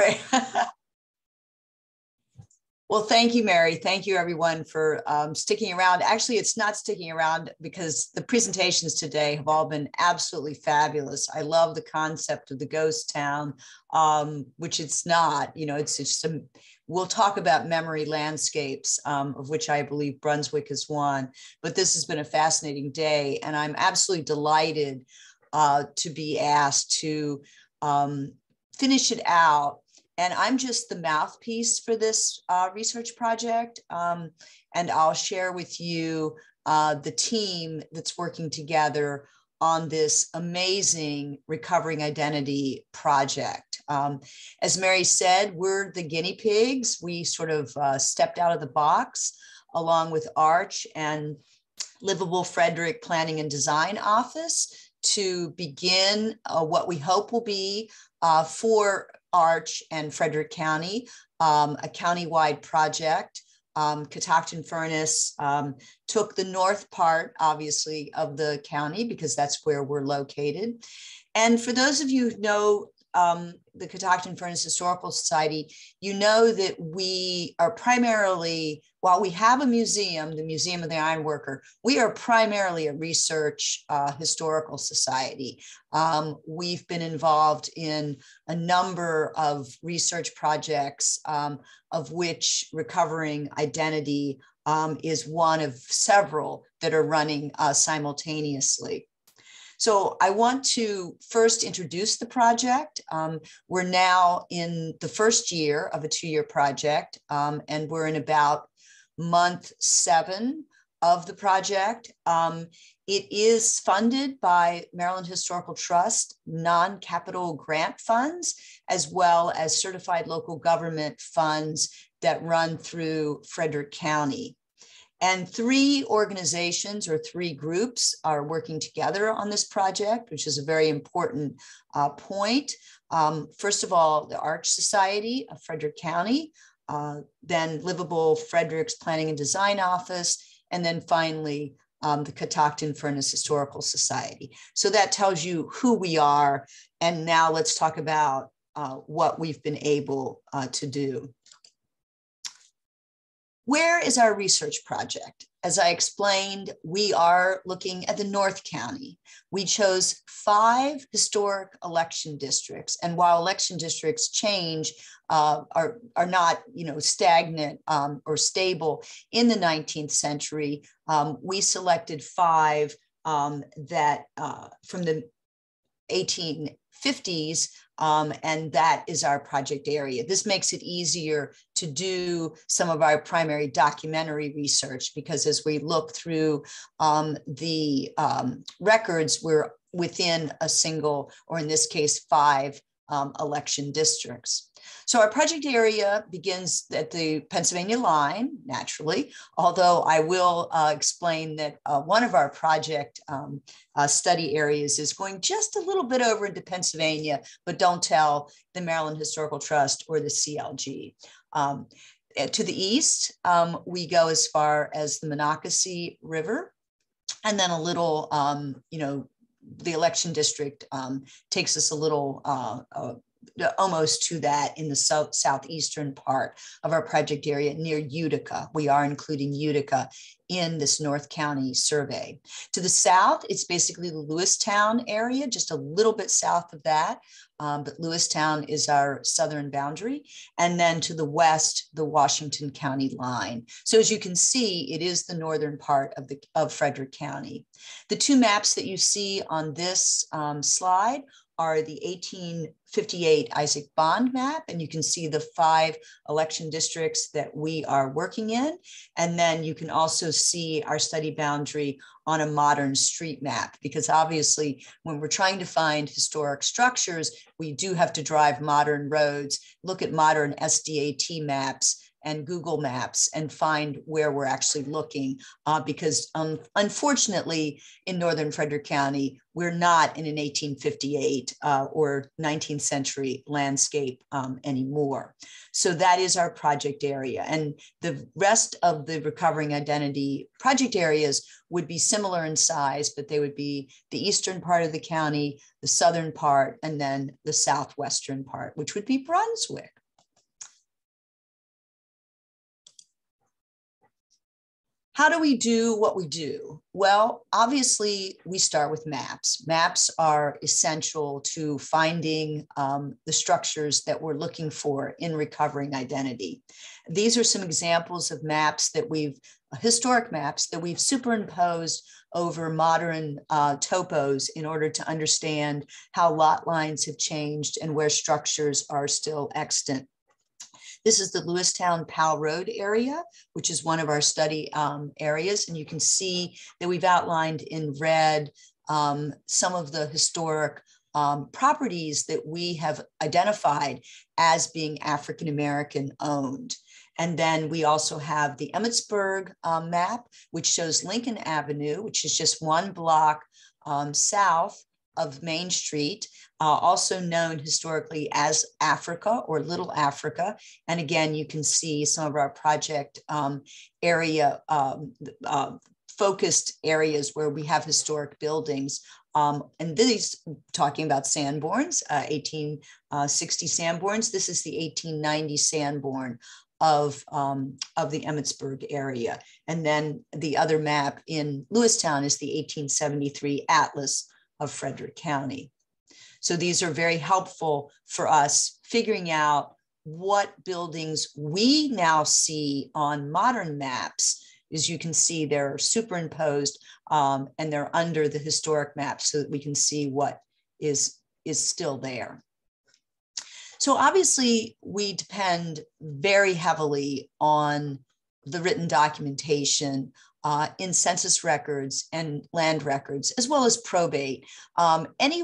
right. well, thank you, Mary. Thank you, everyone, for um, sticking around. Actually, it's not sticking around because the presentations today have all been absolutely fabulous. I love the concept of the ghost town, um, which it's not. You know, it's just a We'll talk about memory landscapes, um, of which I believe Brunswick is one. But this has been a fascinating day, and I'm absolutely delighted uh, to be asked to um, finish it out. And I'm just the mouthpiece for this uh, research project. Um, and I'll share with you uh, the team that's working together on this amazing recovering identity project. Um, as Mary said, we're the guinea pigs. We sort of uh, stepped out of the box along with AARCH and Livable Frederick Planning and Design Office to begin uh, what we hope will be uh, for AARCH and Frederick County, um, a countywide project um, Catoctin Furnace um, took the north part, obviously, of the county because that's where we're located. And for those of you who know um, the Catoctin Furnace Historical Society, you know that we are primarily, while we have a museum, the Museum of the Ironworker, we are primarily a research uh, historical society. Um, we've been involved in a number of research projects, um, of which recovering identity um, is one of several that are running uh, simultaneously. So I want to first introduce the project. Um, we're now in the first year of a two-year project, um, and we're in about month seven of the project. Um, it is funded by Maryland Historical Trust non-capital grant funds, as well as certified local government funds that run through Frederick County. And three organizations or three groups are working together on this project, which is a very important uh, point. Um, first of all, the AARCH Society of Frederick County, uh, then Livable Frederick's Planning and Design Office, and then finally um, the Catoctin Furnace Historical Society. So that tells you who we are. And now let's talk about uh, what we've been able uh, to do. Where is our research project? As I explained, we are looking at the North County. We chose five historic election districts. And while election districts change, uh, are, are not you know, stagnant um, or stable in the 19th century, um, we selected five um, that uh, from the 1850s um, and that is our project area. This makes it easier to do some of our primary documentary research because as we look through um, the um, records, we're within a single, or in this case, five um, election districts. So our project area begins at the Pennsylvania line, naturally, although I will uh, explain that uh, one of our project um, uh, study areas is going just a little bit over into Pennsylvania, but don't tell the Maryland Historical Trust or the CLG. Um, eh, to the east, um, we go as far as the Monocacy River, and then a little, um, you know, the election district um, takes us a little uh, uh, almost to that in the south southeastern part of our project area near Utica. We are including Utica in this North County survey. To the south, it's basically the Lewistown area, just a little bit south of that. Um, but Lewistown is our southern boundary. And then to the west, the Washington County line. So as you can see, it is the northern part of, the, of Frederick County. The two maps that you see on this um, slide are the 1858 Isaac Bond map, and you can see the five election districts that we are working in. And then you can also see our study boundary on a modern street map, because obviously when we're trying to find historic structures, we do have to drive modern roads, look at modern SDAT maps, and Google Maps and find where we're actually looking. Uh, because um, unfortunately, in Northern Frederick County, we're not in an 1858 uh, or 19th century landscape um, anymore. So that is our project area. And the rest of the recovering identity project areas would be similar in size, but they would be the eastern part of the county, the southern part, and then the southwestern part, which would be Brunswick. How do we do what we do? Well, obviously, we start with maps. Maps are essential to finding um, the structures that we're looking for in recovering identity. These are some examples of maps that we've, historic maps that we've superimposed over modern uh, topos in order to understand how lot lines have changed and where structures are still extant. This is the Lewistown Powell Road area, which is one of our study um, areas. And you can see that we've outlined in red um, some of the historic um, properties that we have identified as being African American owned. And then we also have the Emmitsburg um, map, which shows Lincoln Avenue, which is just one block um, south of Main Street, uh, also known historically as Africa or Little Africa. And again, you can see some of our project um, area um, uh, focused areas where we have historic buildings. Um, and these talking about Sanborns, uh, 1860 Sanborns. This is the 1890 Sanborn of, um, of the Emmitsburg area. And then the other map in Lewistown is the 1873 Atlas of Frederick County. So these are very helpful for us figuring out what buildings we now see on modern maps. As you can see, they're superimposed um, and they're under the historic map so that we can see what is, is still there. So obviously we depend very heavily on the written documentation uh, in census records and land records, as well as probate. Um, any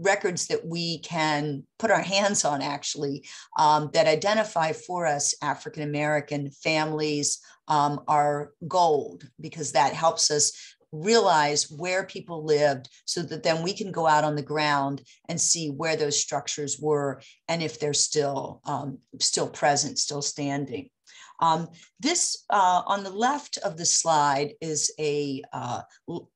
records that we can put our hands on actually um, that identify for us African American families um, are gold because that helps us realize where people lived so that then we can go out on the ground and see where those structures were and if they're still um, still present still standing um, this uh, on the left of the slide is a uh,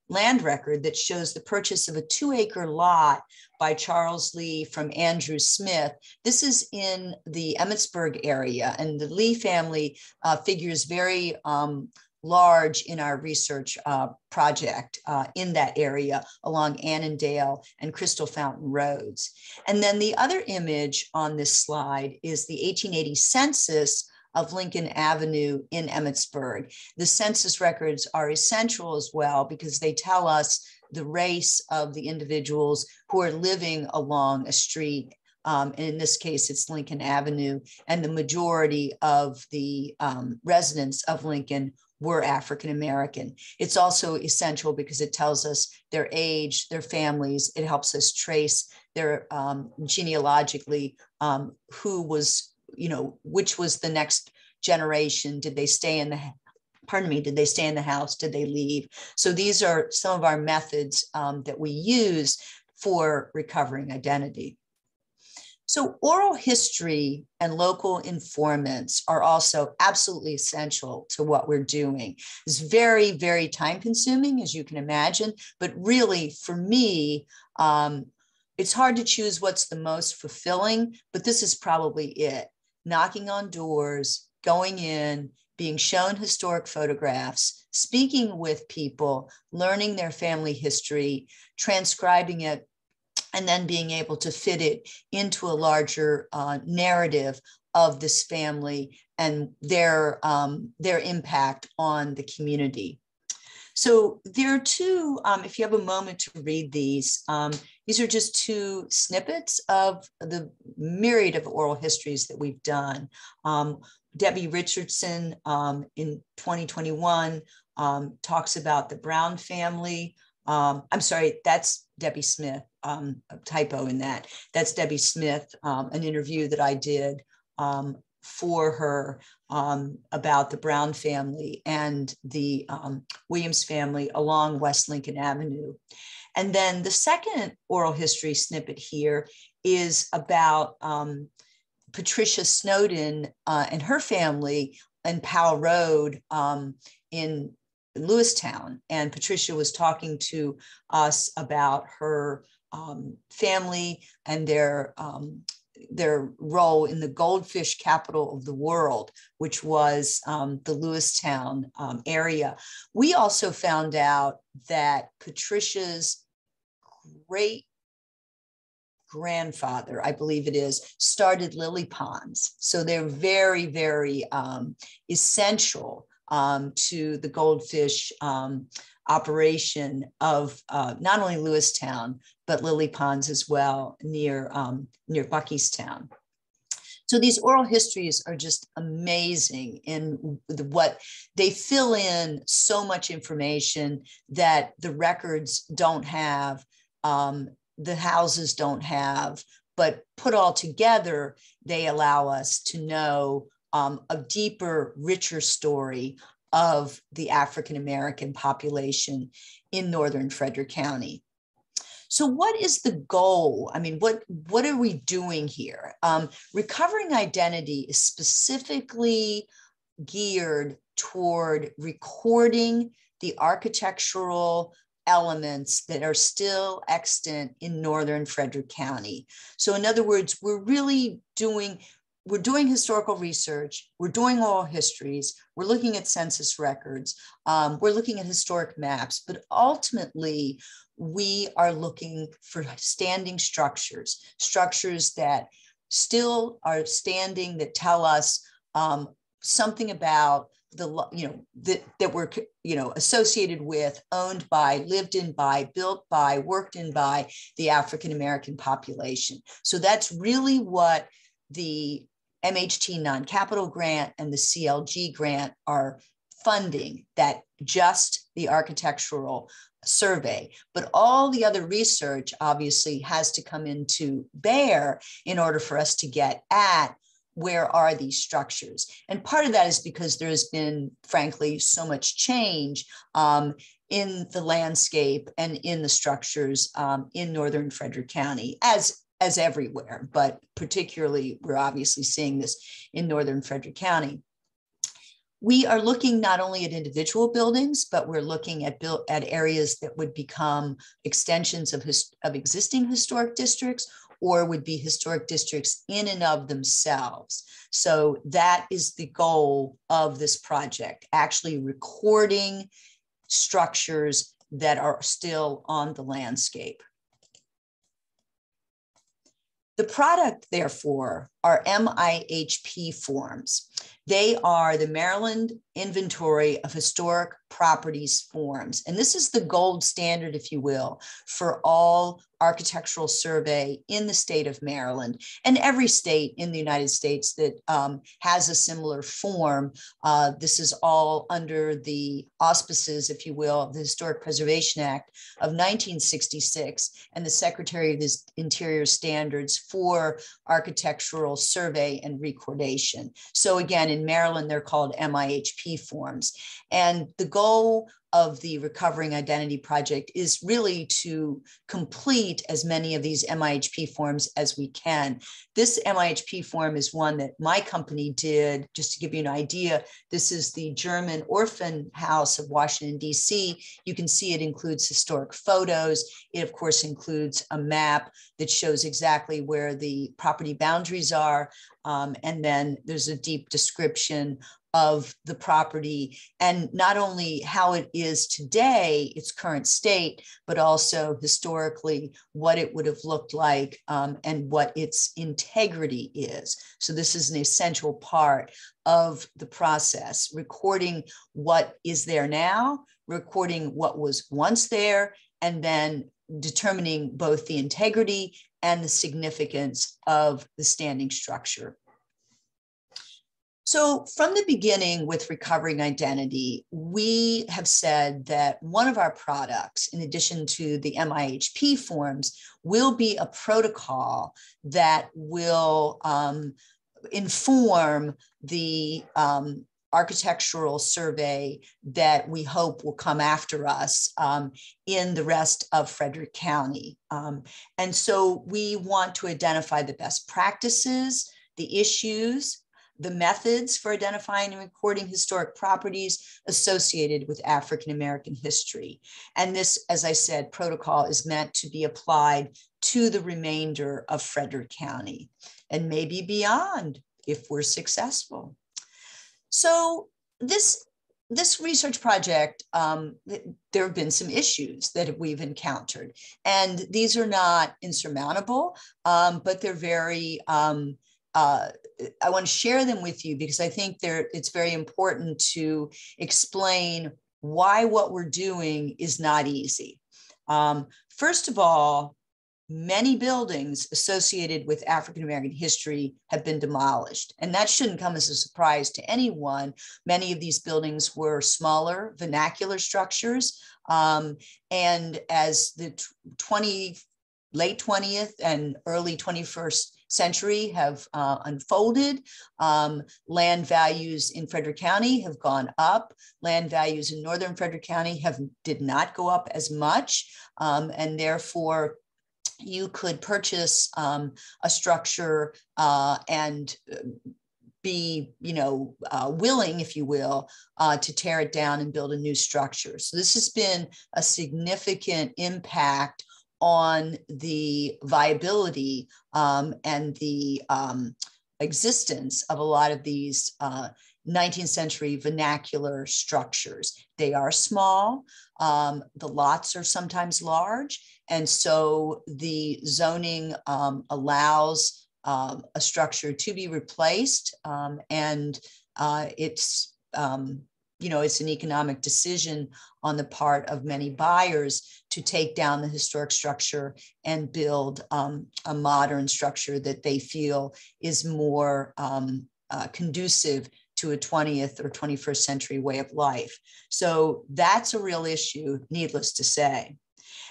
land record that shows the purchase of a two acre lot by Charles Lee from Andrew Smith. This is in the Emmitsburg area, and the Lee family uh, figures very um, large in our research uh, project uh, in that area along Annandale and Crystal Fountain Roads. And then the other image on this slide is the 1880 census of Lincoln Avenue in Emmitsburg. The census records are essential as well because they tell us the race of the individuals who are living along a street. Um, and in this case, it's Lincoln Avenue, and the majority of the um, residents of Lincoln were African American. It's also essential because it tells us their age, their families. It helps us trace their um, genealogically um, who was you know, which was the next generation? Did they stay in the pardon me, did they stay in the house? Did they leave? So these are some of our methods um, that we use for recovering identity. So oral history and local informants are also absolutely essential to what we're doing. It's very, very time consuming, as you can imagine, but really for me, um, it's hard to choose what's the most fulfilling, but this is probably it knocking on doors, going in, being shown historic photographs, speaking with people, learning their family history, transcribing it, and then being able to fit it into a larger uh, narrative of this family and their, um, their impact on the community. So there are two, um, if you have a moment to read these, um, these are just two snippets of the myriad of oral histories that we've done. Um, Debbie Richardson um, in 2021 um, talks about the Brown family. Um, I'm sorry, that's Debbie Smith, typo in that. That's Debbie Smith, an interview that I did for her um, about the Brown family and the um, Williams family along West Lincoln Avenue. And then the second oral history snippet here is about um, Patricia Snowden uh, and her family in Powell Road um, in Lewistown. And Patricia was talking to us about her um, family and their um, their role in the goldfish capital of the world, which was um, the Lewistown um, area. We also found out that Patricia's great grandfather, I believe it is, started Lilypons. So they're very, very um, essential um, to the goldfish um, operation of uh, not only Lewistown, but Lilypons as well near, um, near Buckeystown. So these oral histories are just amazing in what they fill in so much information that the records don't have, um, the houses don't have, but put all together, they allow us to know um, a deeper, richer story of the African American population in Northern Frederick County. So, what is the goal? I mean, what what are we doing here? Um, recovering identity is specifically geared toward recording the architectural elements that are still extant in northern Frederick County. So, in other words, we're really doing we're doing historical research, we're doing oral histories, we're looking at census records, um, we're looking at historic maps, but ultimately we are looking for standing structures, structures that still are standing that tell us um, something about the you know that that were you know associated with owned by lived in by built by worked in by the african american population. So that's really what the MHT non-capital grant and the CLG grant are funding that just the architectural survey. But all the other research obviously has to come into bear in order for us to get at where are these structures? And part of that is because there has been, frankly, so much change um, in the landscape and in the structures um, in Northern Frederick County, as as everywhere, but particularly we're obviously seeing this in Northern Frederick County. We are looking not only at individual buildings, but we're looking at, at areas that would become extensions of, his, of existing historic districts or would be historic districts in and of themselves. So that is the goal of this project, actually recording structures that are still on the landscape. The product, therefore, are MIHP forms. They are the Maryland Inventory of Historic Properties forms. And this is the gold standard, if you will, for all architectural survey in the state of Maryland and every state in the United States that um, has a similar form. Uh, this is all under the auspices, if you will, of the Historic Preservation Act of 1966 and the Secretary of the Interior Standards for Architectural Survey and Recordation. So again, in Maryland, they're called MIHP forms. And the goal of the Recovering Identity Project is really to complete as many of these MIHP forms as we can. This MIHP form is one that my company did, just to give you an idea. This is the German Orphan House of Washington, D.C. You can see it includes historic photos. It, of course, includes a map that shows exactly where the property boundaries are. Um, and then there's a deep description of the property and not only how it is today, its current state, but also historically what it would have looked like um, and what its integrity is. So, this is an essential part of the process recording what is there now, recording what was once there, and then determining both the integrity and the significance of the standing structure. So, from the beginning with Recovering Identity, we have said that one of our products, in addition to the MIHP forms, will be a protocol that will um, inform the um, architectural survey that we hope will come after us um, in the rest of Frederick County. Um, and so we want to identify the best practices, the issues, the methods for identifying and recording historic properties associated with African American history. And this, as I said, protocol is meant to be applied to the remainder of Frederick County and maybe beyond if we're successful. So this this research project, um, there have been some issues that we've encountered, and these are not insurmountable, um, but they're very. Um, uh, I want to share them with you because I think they're, it's very important to explain why what we're doing is not easy. Um, first of all, many buildings associated with African American history have been demolished. And that shouldn't come as a surprise to anyone. Many of these buildings were smaller vernacular structures. Um, and as the 20, late 20th and early 21st century have uh, unfolded. Um, land values in Frederick County have gone up. Land values in Northern Frederick County have did not go up as much. Um, and therefore, you could purchase um, a structure uh, and uh, be, you know, uh, willing, if you will, uh, to tear it down and build a new structure. So this has been a significant impact on the viability um, and the um, existence of a lot of these uh, 19th century vernacular structures. They are small, um, the lots are sometimes large, and so the zoning um, allows um, a structure to be replaced, um, and uh, it's you know it's an economic decision on the part of many buyers to take down the historic structure and build um, a modern structure that they feel is more um, uh, conducive to a 20th or 21st century way of life. So that's a real issue, needless to say.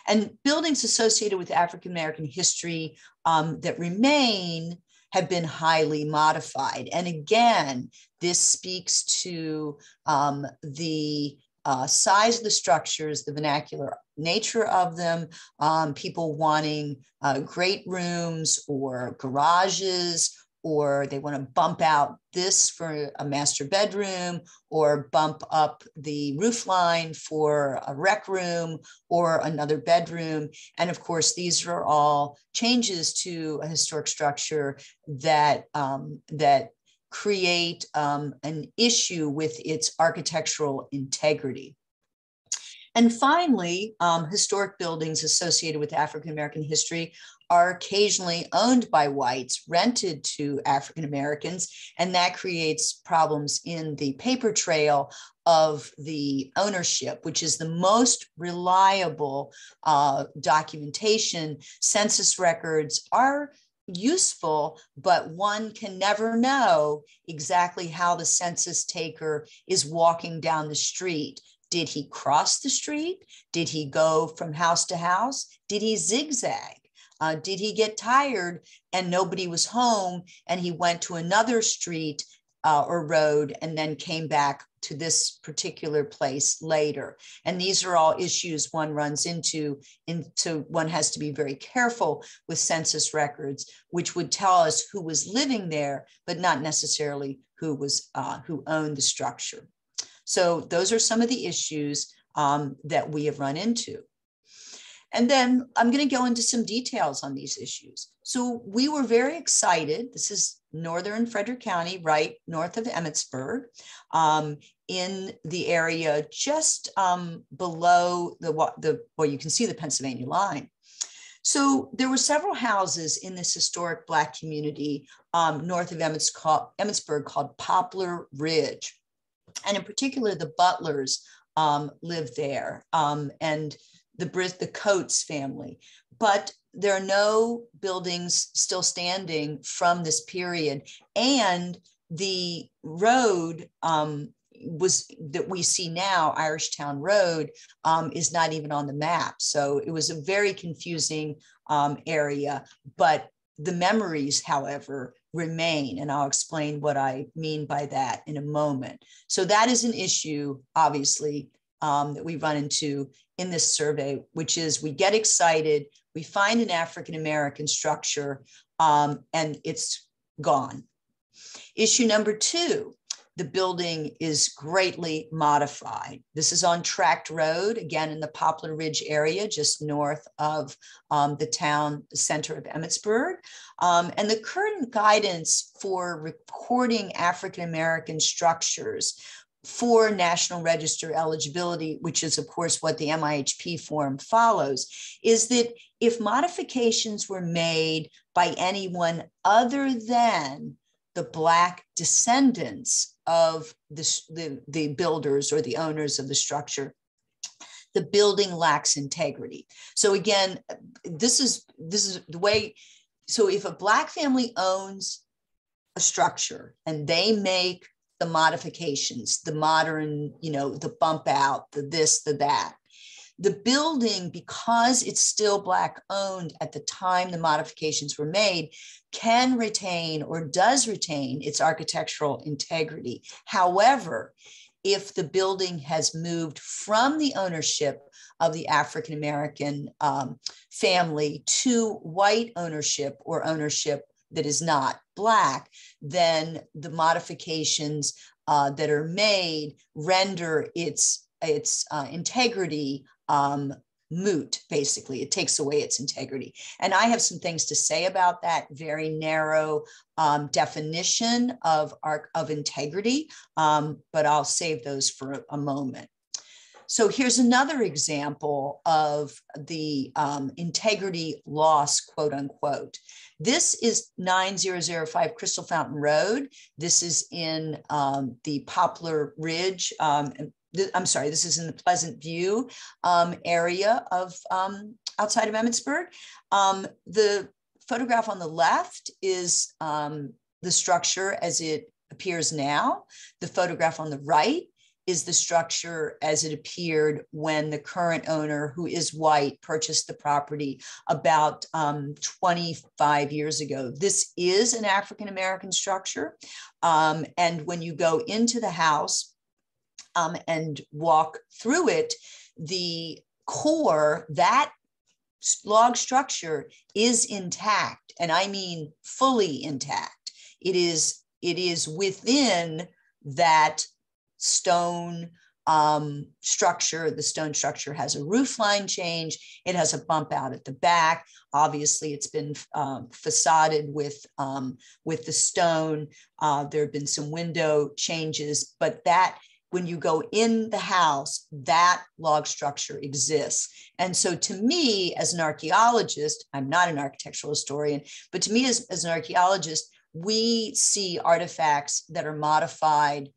And buildings associated with African American history um, that remain have been highly modified. And again, this speaks to um, the uh, size of the structures, the vernacular nature of them, um, people wanting uh, great rooms or garages or they want to bump out this for a master bedroom or bump up the roof line for a rec room or another bedroom. And of course, these are all changes to a historic structure that, um, that create um, an issue with its architectural integrity. And finally, um, historic buildings associated with African American history are occasionally owned by whites, rented to African Americans, and that creates problems in the paper trail of the ownership, which is the most reliable uh, documentation. Census records are useful, but one can never know exactly how the census taker is walking down the street. Did he cross the street? Did he go from house to house? Did he zigzag? Uh, did he get tired and nobody was home and he went to another street uh, or road and then came back to this particular place later. And these are all issues one runs into into one has to be very careful with census records which would tell us who was living there but not necessarily who was uh, who owned the structure. So those are some of the issues um, that we have run into and then I'm going to go into some details on these issues. So we were very excited. This is northern Frederick County, right north of Emmitsburg, um, in the area just um, below the, the, well, you can see the Pennsylvania line. So there were several houses in this historic Black community um, north of Emmitsburg called Poplar Ridge. And in particular, the Butlers um, lived there. Um, and the the Coates family. But there are no buildings still standing from this period. And the road um, was that we see now, Irishtown Road, um, is not even on the map. So it was a very confusing um, area. But the memories, however, remain. And I'll explain what I mean by that in a moment. So that is an issue, obviously, um, that we run into in this survey, which is we get excited, we find an African American structure, um, and it's gone. Issue number two the building is greatly modified. This is on Tract Road, again in the Poplar Ridge area, just north of um, the town center of Emmitsburg. Um, and the current guidance for recording African American structures for National Register eligibility, which is, of course, what the MIHP form follows, is that if modifications were made by anyone other than the Black descendants of the, the, the builders or the owners of the structure, the building lacks integrity. So again, this is this is the way. So if a black family owns a structure and they make the modifications, the modern, you know, the bump out, the this, the that, the building, because it's still Black owned at the time the modifications were made, can retain or does retain its architectural integrity. However, if the building has moved from the ownership of the African American um, family to white ownership or ownership that is not Black, then the modifications uh, that are made render its, its uh, integrity um, moot, basically. It takes away its integrity. And I have some things to say about that very narrow um, definition of, our, of integrity, um, but I'll save those for a moment. So here's another example of the um, integrity loss, quote unquote. This is 9005 Crystal Fountain Road. This is in um, the Poplar Ridge um, I'm sorry, this is in the Pleasant View um, area of um, outside of Emmitsburg. Um, the photograph on the left is the structure as it appears now. The photograph on the right is the structure as it appeared when the current owner, who is white, purchased the property about um, 25 years ago. This is an African American structure. Um, and when you go into the house, um, and walk through it, the core, that log structure is intact. And I mean fully intact. It is, it is within that stone um, structure. The stone structure has a roof line change. It has a bump out at the back. Obviously, it's been um, facaded with um, with the stone. Uh, there have been some window changes, but that when you go in the house, that log structure exists. And so, to me, as an archaeologist, I'm not an architectural historian, but to me, as, as an archaeologist, we see artifacts that are modified.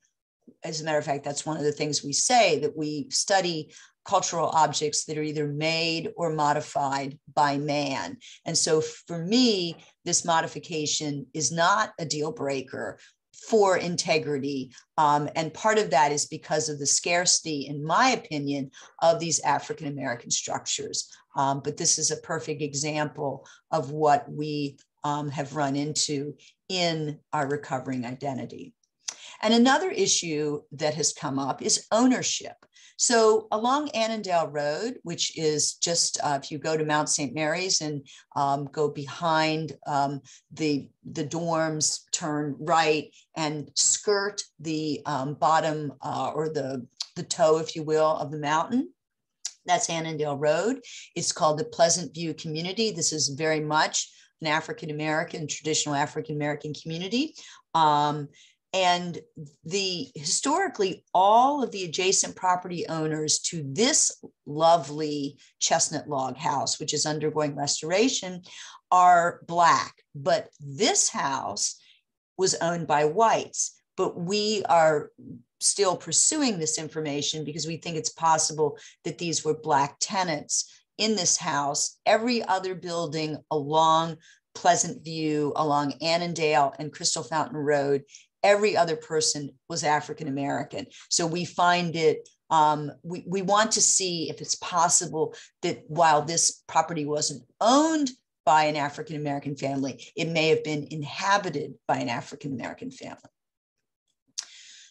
As a matter of fact, that's one of the things we say that we study cultural objects that are either made or modified by man. And so for me, this modification is not a deal breaker for integrity. Um, and part of that is because of the scarcity, in my opinion, of these African American structures. Um, but this is a perfect example of what we um, have run into in our recovering identity. And another issue that has come up is ownership. So along Annandale Road, which is just uh, if you go to Mount St. Mary's and um, go behind um, the the dorms, turn right and skirt the um, bottom uh, or the the toe, if you will, of the mountain. That's Annandale Road. It's called the Pleasant View Community. This is very much an African American, traditional African American community. Um, and the historically, all of the adjacent property owners to this lovely chestnut log house, which is undergoing restoration, are Black. But this house was owned by whites. But we are still pursuing this information because we think it's possible that these were Black tenants in this house. Every other building along Pleasant View, along Annandale and Crystal Fountain Road every other person was African American. So we find it, um, we, we want to see if it's possible that while this property wasn't owned by an African American family. It may have been inhabited by an African American family.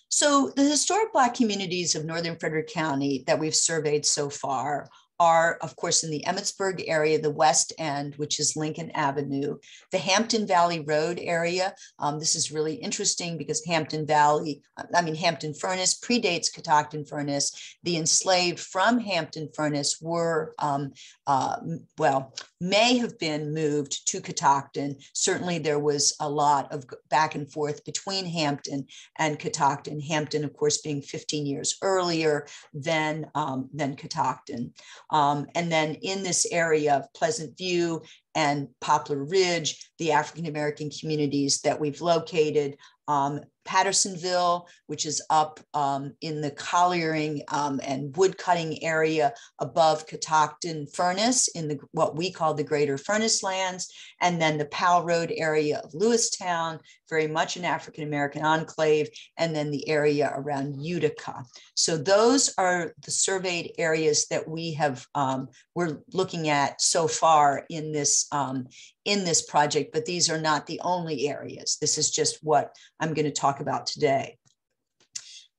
So the historic Black communities of Northern Frederick County that we've surveyed so far are, of course, in the Emmitsburg area, the West End, which is Lincoln Avenue, the Hampton Valley Road area. Um, this is really interesting because Hampton Valley, I mean, Hampton Furnace predates Catoctin Furnace. The enslaved from Hampton Furnace were, um, uh, well, may have been moved to Catoctin. Certainly, there was a lot of back and forth between Hampton and Catoctin. Hampton, of course, being 15 years earlier than, um, than Catoctin. Um, and then in this area of Pleasant View and Poplar Ridge, the African American communities that we've located um, Pattersonville, which is up um, in the colliering um, and wood cutting area above Catoctin Furnace in the what we call the Greater Furnace Lands, and then the Powell Road area of Lewistown, very much an African American enclave, and then the area around Utica. So those are the surveyed areas that we have um, we're looking at so far in this um, in this project, but these are not the only areas. This is just what I'm going to talk about today.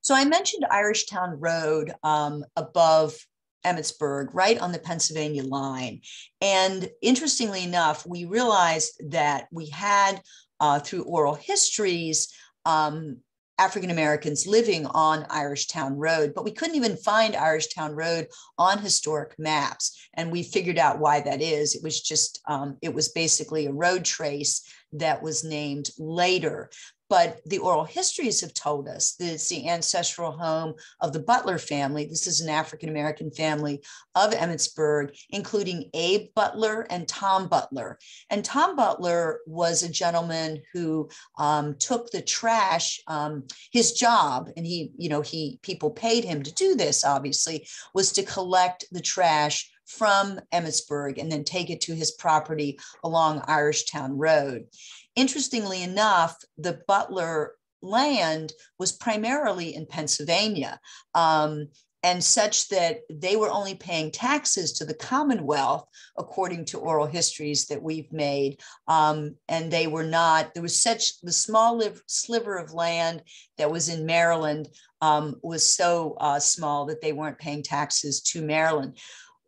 So I mentioned Irishtown Road um, above Emmitsburg, right on the Pennsylvania line. And interestingly enough, we realized that we had, uh, through oral histories, um, African Americans living on Irishtown Road, but we couldn't even find Irishtown Road on historic maps. And we figured out why that is. It was just, um, it was basically a road trace that was named later but the oral histories have told us that it's the ancestral home of the Butler family. This is an African American family of Emmitsburg, including Abe Butler and Tom Butler. And Tom Butler was a gentleman who um, took the trash. Um, his job, and he, you know, he people paid him to do this. Obviously, was to collect the trash from Emmitsburg and then take it to his property along Irishtown Road. Interestingly enough, the Butler land was primarily in Pennsylvania. Um, and such that they were only paying taxes to the Commonwealth, according to oral histories that we've made. Um, and they were not, there was such, the small live, sliver of land that was in Maryland um, was so uh, small that they weren't paying taxes to Maryland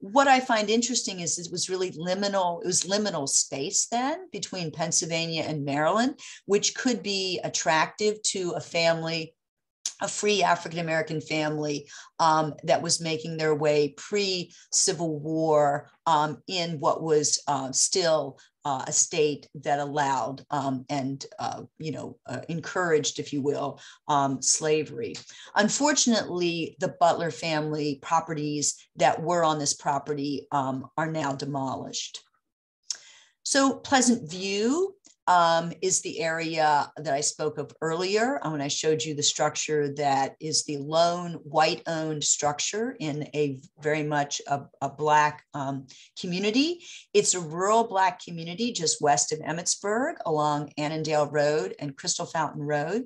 what I find interesting is it was really liminal, it was liminal space then between Pennsylvania and Maryland, which could be attractive to a family a free African American family um, that was making their way pre Civil War um, in what was uh, still uh, a state that allowed um, and uh, you know uh, encouraged, if you will, um, slavery. Unfortunately, the Butler family properties that were on this property um, are now demolished. So Pleasant View um, is the area that I spoke of earlier uh, when I showed you the structure that is the lone white owned structure in a very much a, a Black um, community. It's a rural Black community just west of Emmitsburg along Annandale Road and Crystal Fountain Road.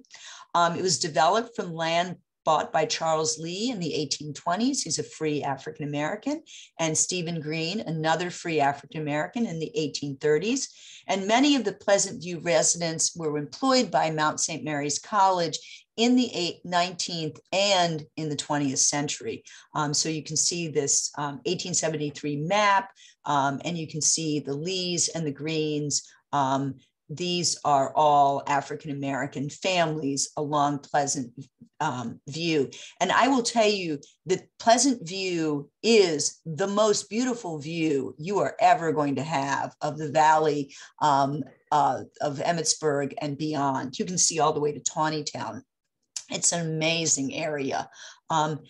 Um, it was developed from land bought by Charles Lee in the 1820s. He's a free African American, and Stephen Green, another free African American in the 1830s. And many of the Pleasant View residents were employed by Mount St. Mary's College in the 19th and in the 20th century. Um, so you can see this um, 1873 map, um, and you can see the Lees and the Greens um, these are all African American families along Pleasant um, View. And I will tell you that Pleasant View is the most beautiful view you are ever going to have of the valley um, uh, of Emmitsburg and beyond. You can see all the way to Taneytown. It's an amazing area. Um,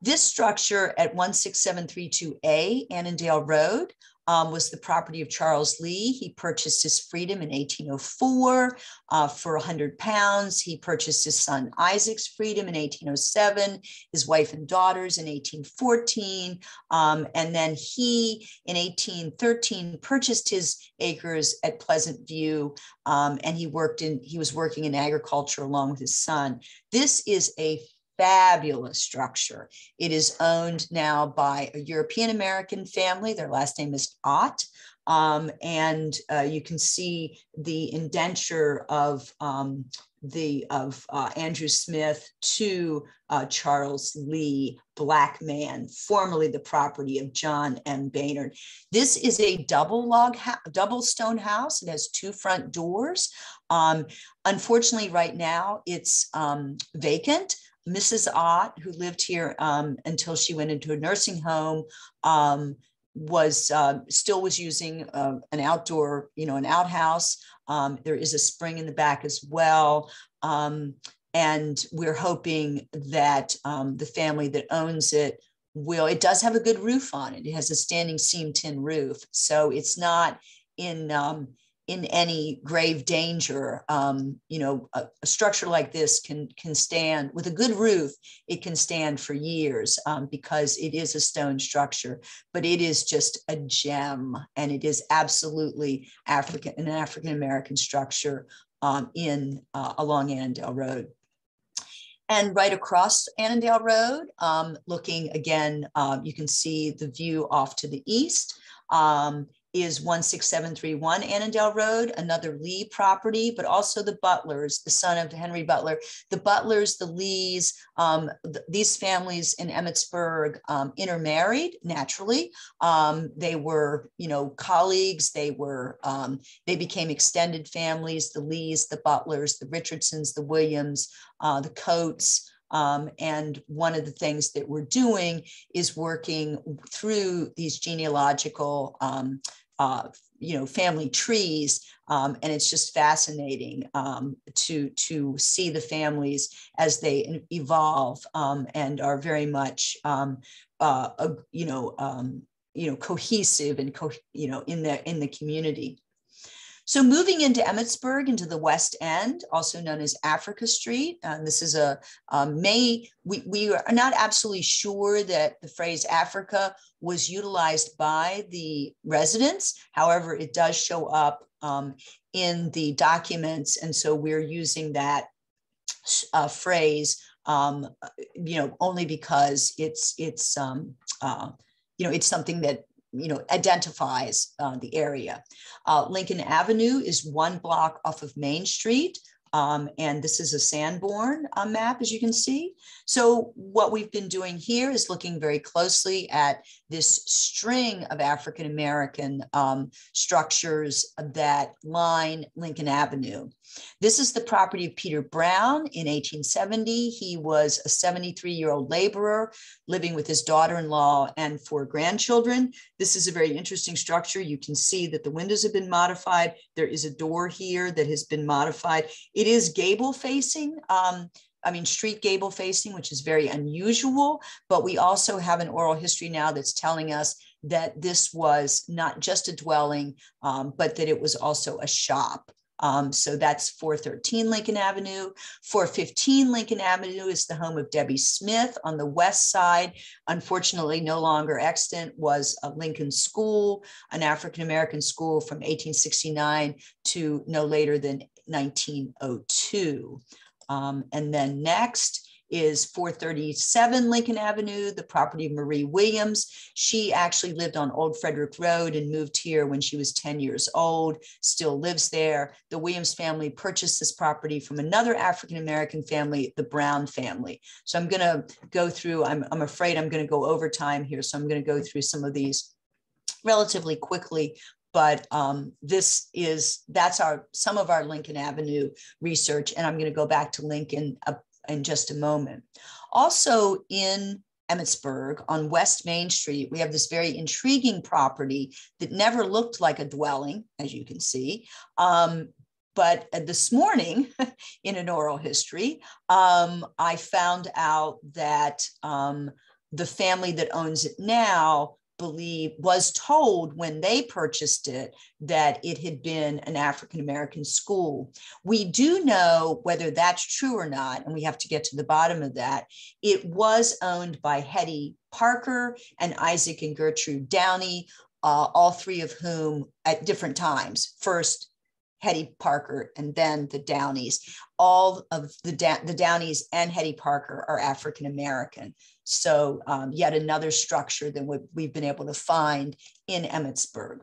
this structure at 16732A Annandale Road um, was the property of Charles Lee. He purchased his freedom in 1804 uh, for 100 pounds. He purchased his son Isaac's freedom in 1807, his wife and daughters in 1814. Um, and then he, in 1813, purchased his acres at Pleasant View. Um, and he worked in, he was working in agriculture along with his son. This is a fabulous structure. It is owned now by a European American family. Their last name is Ott. Um, and uh, you can see the indenture of um, the of uh, Andrew Smith to uh, Charles Lee, black man, formerly the property of John M. Baynard. This is a double log, double stone house. It has two front doors. Um, unfortunately, right now it's um, vacant. Mrs. Ott, who lived here um, until she went into a nursing home, um, was uh, still was using uh, an outdoor, you know, an outhouse. Um, there is a spring in the back as well. Um, and we're hoping that the family that owns it will, it does have a good roof on it. It has a standing seam tin roof. So it's not in, in any grave danger. Um, you know, a, a, structure like this can can stand with a good roof. It can stand for years um, because it is a stone structure, but it is just a gem, and it is absolutely African an African American structure um, in uh, along Annandale Road. And right across Annandale Road, um, looking again, um, you can see the view off to the east. Um, is 16731 Annandale Road, another Lee property, but also the Butlers, the son of Henry Butler. The Butlers, the Lees, um, th these families in Emmitsburg um, intermarried naturally. Um, they were, you know, colleagues. They were, um, they became extended families. The Lees, the Butlers, the Richardsons, the Williams, uh, the Coates. Um, and one of the things that we're doing is working through these genealogical um, uh, you know family trees um, and it's just fascinating um, to to see the families as they evolve um, and are very much um, uh, you know um, you know cohesive and co- you know in the in the community so moving into Emmitsburg, into the West End, also known as Africa Street, uh, this is a um, May, we, we are not absolutely sure that the phrase Africa was utilized by the residents. However, it does show up um, in the documents. And so we're using that uh, phrase, um, you know, only because it's, it's, um, uh, you know, it's something that you know, identifies uh, the area. Uh, Lincoln Avenue is one block off of Main Street. Um, and this is a Sanborn uh, map, as you can see. So what we've been doing here is looking very closely at this string of African-American um, structures that line Lincoln Avenue. This is the property of Peter Brown in 1870. He was a 73 year old laborer living with his daughter in law and four grandchildren. This is a very interesting structure. You can see that the windows have been modified. There is a door here that has been modified. It is gable facing. Um, I mean, street gable facing, which is very unusual, but we also have an oral history now that's telling us that this was not just a dwelling, um, but that it was also a shop. Um, so that's 413 Lincoln Avenue. 415 Lincoln Avenue is the home of Debbie Smith on the west side. Unfortunately, no longer extant was a Lincoln School, an African American school from 1869 to no later than 1902. Um, and then next, is 437 Lincoln Avenue, the property of Marie Williams. She actually lived on Old Frederick Road and moved here when she was 10 years old, still lives there. The Williams family purchased this property from another African American family, the Brown family. So I'm going to go through, I'm, I'm afraid I'm going to go over time here. So I'm going to go through some of these relatively quickly but um, this is that's our some of our lincoln avenue research and i'm going to go back to lincoln uh, in just a moment. Also in Emmitsburg on West Main Street, we have this very intriguing property that never looked like a dwelling, as you can see. Um, but this morning in an oral history, um, I found out that um, the family that owns it now believe was told when they purchased it that it had been an African American school. We do know whether that's true or not, and we have to get to the bottom of that. It was owned by Hetty Parker and Isaac and Gertrude Downey, uh, all three of whom at different times first Hetty Parker and then the Downeys. All of the, da- the Downeys and Hetty Parker are African American. So um, yet another structure than what we've been able to find in Emmitsburg.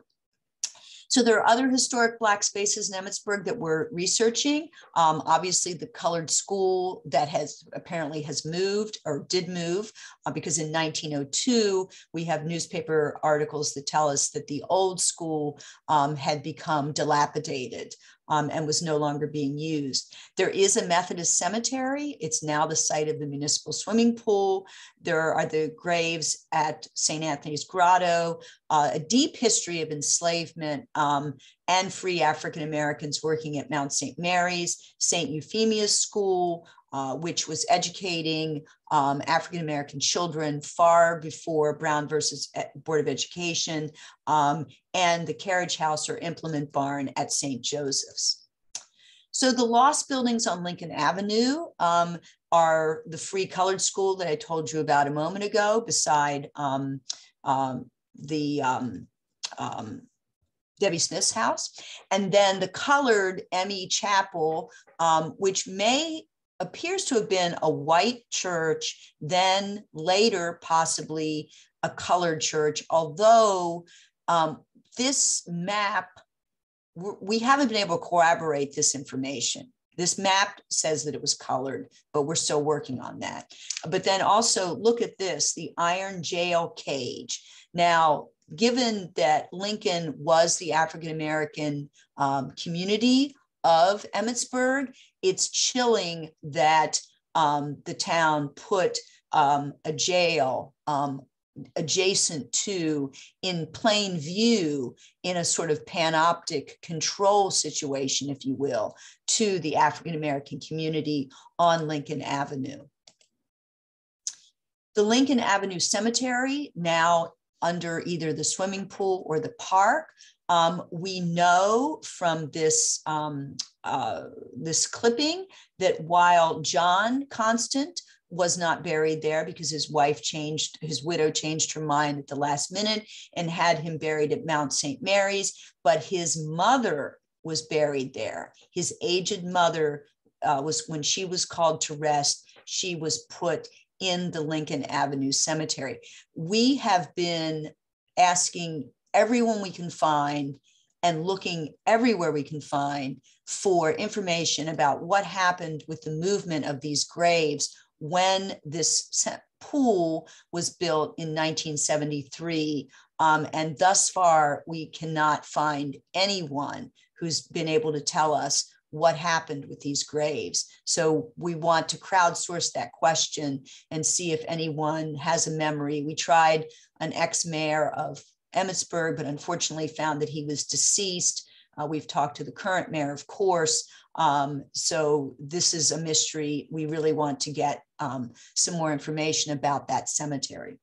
So there are other historic Black spaces in Emmitsburg that we're researching. Um, obviously, the colored school that has apparently has moved or did move uh, because in 1902 we have newspaper articles that tell us that the old school um, had become dilapidated um, and was no longer being used. There is a Methodist cemetery. It's now the site of the municipal swimming pool. There are the graves at St. Anthony's Grotto, uh, a deep history of enslavement um, and free African Americans working at Mount St. Mary's, St. Euphemia's School, uh, which was educating um, African American children far before Brown versus Board of Education, um, and the carriage house or implement barn at St. Joseph's. So the lost buildings on Lincoln Avenue um, are the free colored school that I told you about a moment ago, beside um, um, the um, Debbie Smith's house. And then the colored ME Chapel, um, which may appears to have been a white church, then later possibly a colored church, although um, this map, we haven't been able to corroborate this information. This map says that it was colored, but we're still working on that. But then also look at this, the iron jail cage. Now, given that Lincoln was the African-American um, community of Emmitsburg, it's chilling that um, the town put um, a jail um, adjacent to in plain view in a sort of panoptic control situation, if you will, to the African American community on Lincoln Avenue. The Lincoln Avenue Cemetery, now under either the swimming pool or the park, um, we know from this, um, uh, this clipping that while John Constant was not buried there because his wife changed, his widow changed her mind at the last minute and had him buried at Mount St. Mary's, but his mother was buried there. His aged mother uh, was, when she was called to rest, she was put in the Lincoln Avenue Cemetery. We have been asking everyone we can find and looking everywhere we can find for information about what happened with the movement of these graves when this pool was built in 1973. Um, and thus far, we cannot find anyone who's been able to tell us what happened with these graves. So we want to crowdsource that question and see if anyone has a memory. We tried an ex-mayor of Emmitsburg, but unfortunately found that he was deceased. Uh, we've talked to the current mayor, of course. Um, so this is a mystery. We really want to get um, some more information about that cemetery.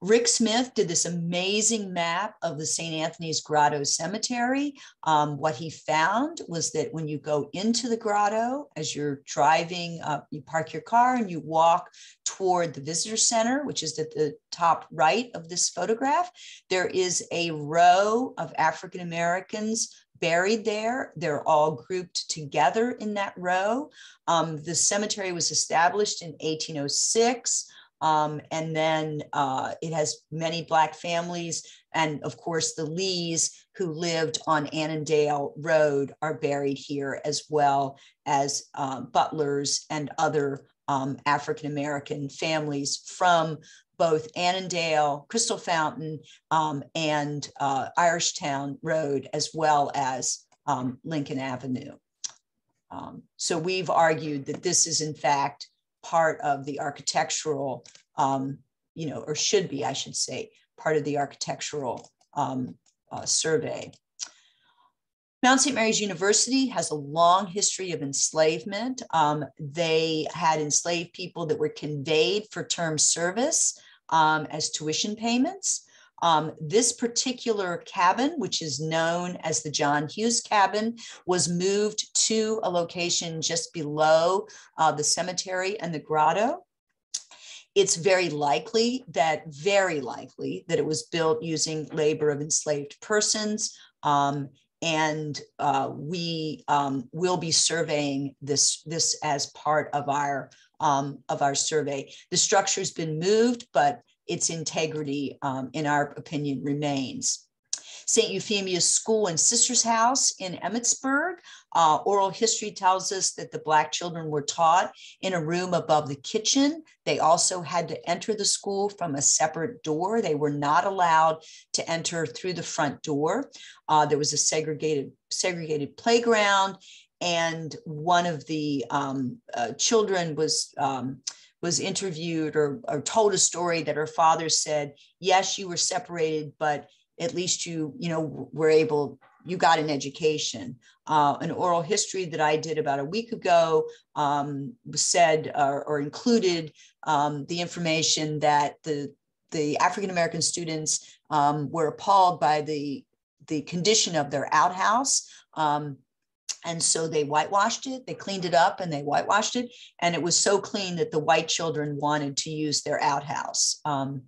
Rick Smith did this amazing map of the St. Anthony's Grotto Cemetery. Um, what he found was that when you go into the grotto, as you're driving, uh, you park your car and you walk toward the visitor center, which is at the top right of this photograph, there is a row of African Americans buried there. They're all grouped together in that row. Um, the cemetery was established in 1806. Um, and then uh, it has many Black families. And of course, the Lees who lived on Annandale Road are buried here, as well as uh, butlers and other um, African American families from both Annandale, Crystal Fountain, um, and uh, Irishtown Road, as well as um, Lincoln Avenue. Um, so we've argued that this is, in fact, part of the architectural, um, you know, or should be, I should say, part of the architectural um, uh, survey. Mount St. Mary's University has a long history of enslavement. Um, they had enslaved people that were conveyed for term service um, as tuition payments. Um, this particular cabin, which is known as the John Hughes cabin, was moved to a location just below uh, the cemetery and the grotto. It's very likely that, very likely, that it was built using labor of enslaved persons. Um, and uh, we um, will be surveying this, this as part of our, um, of our survey. The structure's been moved, but its integrity, um, in our opinion, remains. St. Euphemia's School and Sisters House in Emmitsburg. Uh, oral history tells us that the Black children were taught in a room above the kitchen. They also had to enter the school from a separate door. They were not allowed to enter through the front door. Uh, there was a segregated, segregated playground, and one of the um, uh, children was um, was interviewed or, or told a story that her father said, yes, you were separated, but at least you, you know, were able, you got an education. Uh, an oral history that I did about a week ago um, said or, or included um, the information that the the African American students um, were appalled by the the condition of their outhouse. Um, and so they whitewashed it, they cleaned it up and they whitewashed it. And it was so clean that the white children wanted to use their outhouse. Um,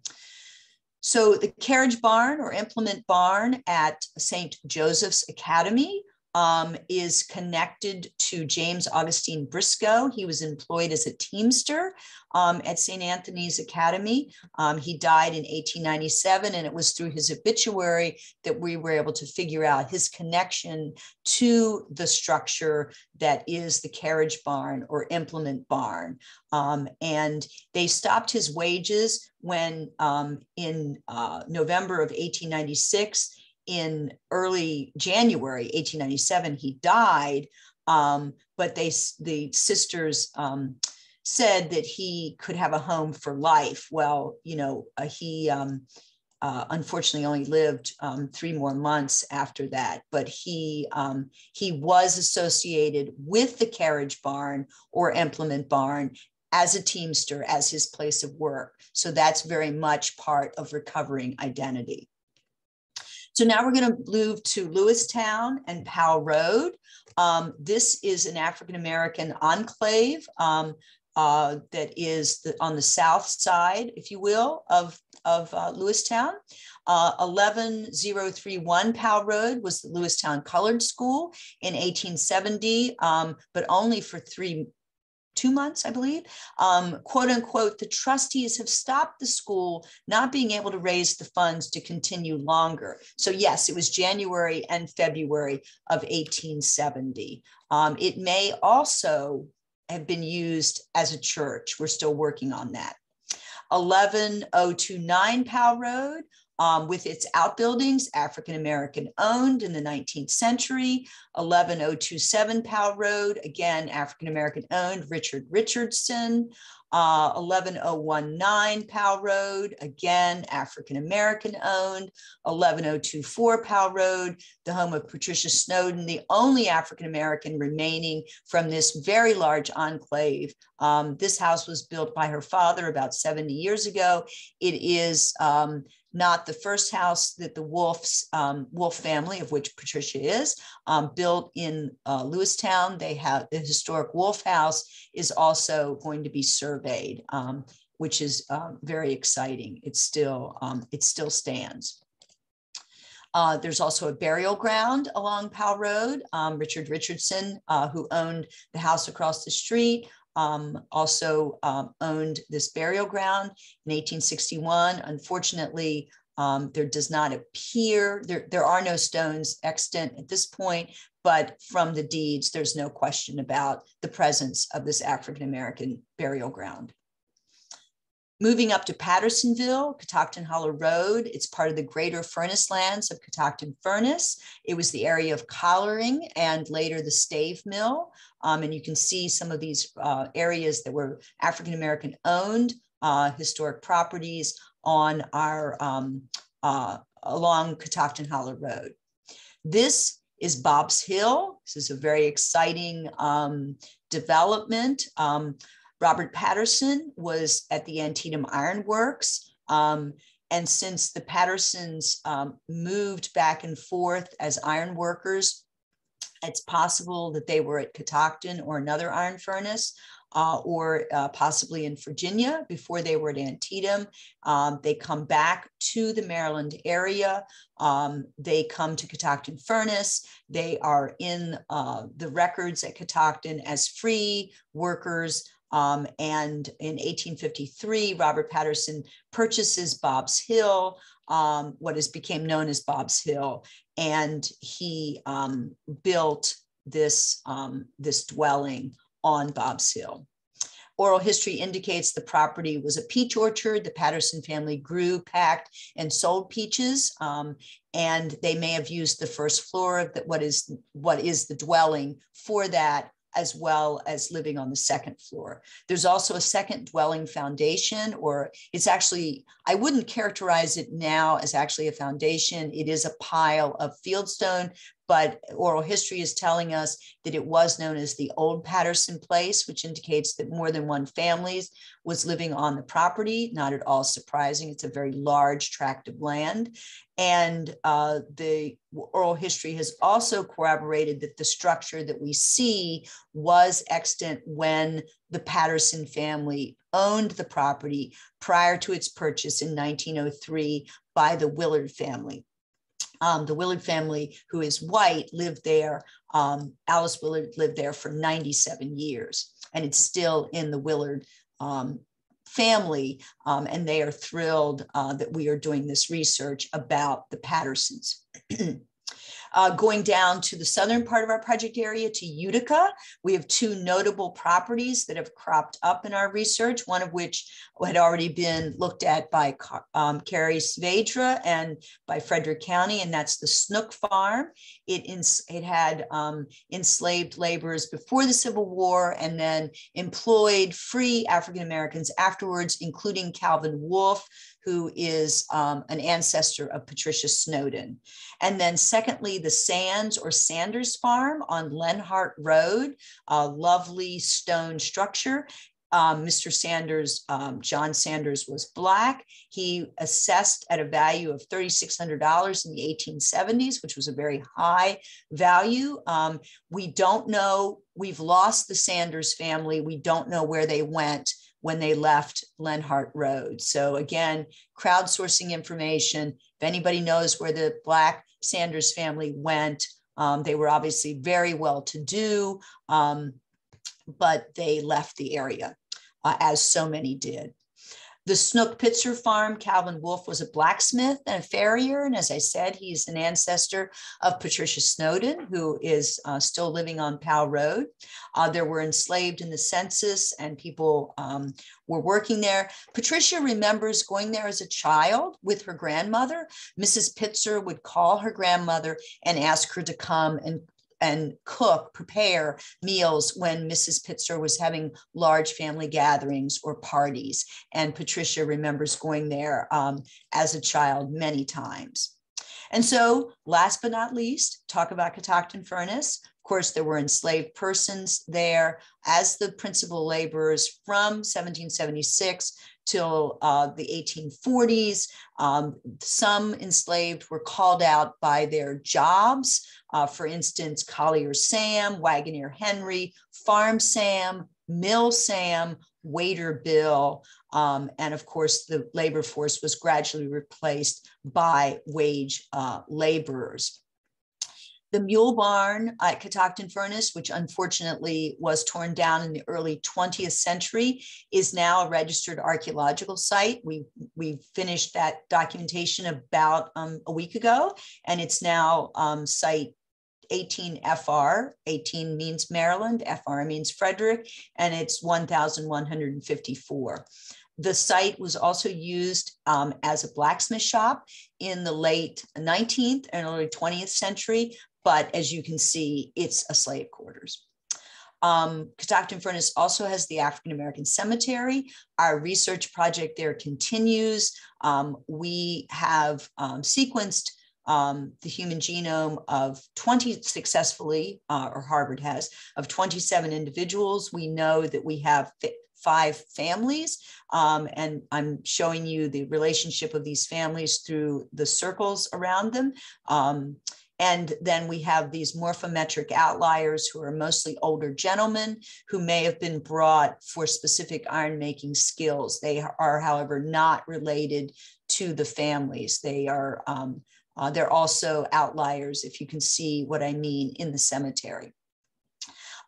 so the carriage barn or implement barn at St. Joseph's Academy um, is connected to James Augustine Briscoe. He was employed as a teamster um, at St. Anthony's Academy. Um, he died in 1897, and it was through his obituary that we were able to figure out his connection to the structure that is the carriage barn or implement barn. Um, and they stopped his wages when um, in uh, November of 1896, in early January 1897, he died. Um, but they, the sisters um, said that he could have a home for life. Well, you know, uh, he um, uh, unfortunately only lived um, three more months after that, but he um, he was associated with the carriage barn or implement barn as a teamster as his place of work. So that's very much part of recovering identity. So now we're going to move to Lewistown and Powell Road. Um, this is an African American enclave um, uh, that is the, on the south side, if you will, of, of uh, Lewistown. Uh, 11031 Powell Road was the Lewistown Colored School in 1870, um, but only for three two months, I believe, um, quote unquote, the trustees have stopped the school not being able to raise the funds to continue longer. So, yes, it was January and February of 1870. Um, it may also have been used as a church. We're still working on that. 11029 Powell Road um, with its outbuildings, African American owned in the 19th century. 11027 Powell Road, again, African American owned, Richard Richardson. Uh, 11019 Powell Road, again, African American owned. 11024 Powell Road, the home of Patricia Snowden, the only African American remaining from this very large enclave. Um, this house was built by her father about 70 years ago. It is um, not the first house that the Wolf's um, Wolf family, of which Patricia is, um, built in uh, Lewistown. They have the historic Wolf House is also going to be surveyed, um, which is uh, very exciting. It still um, it still stands. Uh, there's also a burial ground along Powell Road. Um, Richard Richardson, uh, who owned the house across the street, um, also um, owned this burial ground in 1861. Unfortunately, um, there does not appear, there, there are no stones extant at this point, but from the deeds, there's no question about the presence of this African American burial ground. Moving up to Pattersonville, Catoctin Hollow Road, it's part of the greater furnace lands of Catoctin Furnace. It was the area of colliering and later the stave mill. Um, and you can see some of these uh, areas that were African American owned uh, historic properties on our um, uh, along Catoctin Hollow Road. This is Bob's Hill. This is a very exciting um, development. Um, Robert Patterson was at the Antietam Iron Works. Um, and since the Pattersons um, moved back and forth as iron workers, it's possible that they were at Catoctin or another iron furnace. Uh, or uh, possibly in Virginia before they were at Antietam. Um, they come back to the Maryland area. Um, they come to Catoctin Furnace. They are in uh, the records at Catoctin as free workers Um, and in 1853, Robert Patterson purchases Bob's Hill, um, what has became known as Bob's Hill, and he um, built this, um, this dwelling on Bob's Hill. Oral history indicates the property was a peach orchard. The Patterson family grew, packed, and sold peaches. Um, and they may have used the first floor of the, what is what is the dwelling for that as well as living on the second floor. There's also a second dwelling foundation, or it's actually, I wouldn't characterize it now as actually a foundation. It is a pile of fieldstone, but oral history is telling us that it was known as the Old Patterson Place, which indicates that more than one family was living on the property. Not at all surprising. It's a very large tract of land. And uh, the oral history has also corroborated that the structure that we see was extant when the Patterson family owned the property prior to its purchase in 1903 by the Willard family. Um, the Willard family, who is white, lived there. Um, Alice Willard lived there for 97 years, and it's still in the Willard um, family. Um, and they are thrilled uh, that we are doing this research about the Pattersons. Uh, going down to the southern part of our project area to Utica, we have two notable properties that have cropped up in our research, one of which had already been looked at by um, Carrie Svedra and by Frederick County, and that's the Snook Farm. It, ins- it had um, enslaved laborers before the Civil War and then employed free African Americans afterwards, including Calvin Wolfe, who is um, an ancestor of Patricia Snowden. And then secondly, the Sands or Sanders Farm on Lenhart Road, a lovely stone structure. Um, Mr. Sanders, um, John Sanders was Black. He assessed at a value of $3,600 in the 1870s, which was a very high value. Um, we don't know, we've lost the Sanders family. We don't know where they went when they left Lenhart Road. So again, crowdsourcing information. If anybody knows where the Black Sanders family went, um, they were obviously very well to do, um, but they left the area, uh, as so many did. The Snook Pitzer farm, Calvin Wolfe was a blacksmith and a farrier. And as I said, he's an ancestor of Patricia Snowden, who is uh, still living on Powell Road. Uh, there were enslaved in the census and people um, were working there. Patricia remembers going there as a child with her grandmother. Mrs. Pitzer would call her grandmother and ask her to come and and cook, prepare meals when Mrs. Pitzer was having large family gatherings or parties. And Patricia remembers going there um, as a child many times. And so, last but not least, talk about Catoctin Furnace. Of course, there were enslaved persons there as the principal laborers from 1776 till uh, the 1840s. Um, some enslaved were called out by their jobs. Uh, for instance, Collier Sam, Wagoner Henry, Farm Sam, Mill Sam, Waiter Bill, um, and of course, the labor force was gradually replaced by wage uh, laborers. The mule barn at Catoctin Furnace, which unfortunately was torn down in the early 20th century, is now a registered archaeological site. We, we finished that documentation about um, a week ago, and it's now um, site 18 FR. 18 means Maryland, FR means Frederick, and it's 1,154. The site was also used um, as a blacksmith shop in the late 19th and early 20th century but as you can see, it's a slave quarters. Um, Catoctin Furnace also has the African American Cemetery. Our research project there continues. Um, we have um, sequenced um, the human genome of 20 successfully, uh, or Harvard has, of 27 individuals. We know that we have five families. Um, and I'm showing you the relationship of these families through the circles around them. Um, and then we have these morphometric outliers who are mostly older gentlemen who may have been brought for specific iron making skills. They are, however, not related to the families. They are um, uh, they're also outliers, if you can see what I mean, in the cemetery.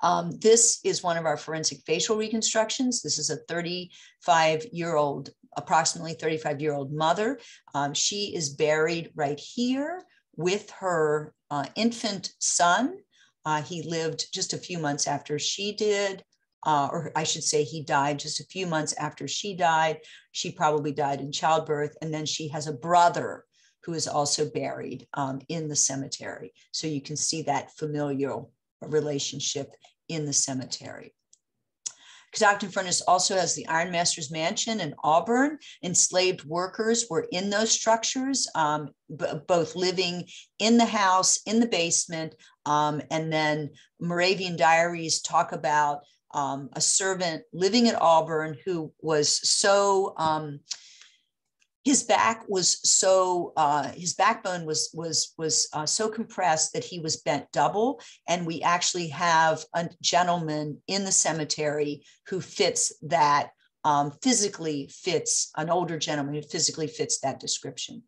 Um, this is one of our forensic facial reconstructions. This is a 35 year old, approximately 35 year old mother. Um, she is buried right here with her uh, infant son. Uh, he lived just a few months after she did. Uh, or I should say, he died just a few months after she died. She probably died in childbirth. And then she has a brother who is also buried um, in the cemetery. So you can see that familial relationship in the cemetery. Catoctin Furnace also has the Ironmaster's Mansion in Auburn. Enslaved workers were in those structures, um, both living in the house, in the basement, um, and then Moravian diaries talk about um, a servant living at Auburn who was so um, his back was so uh, his backbone was was was uh, so compressed that he was bent double. And we actually have a gentleman in the cemetery who fits that um, physically fits an older gentleman who physically fits that description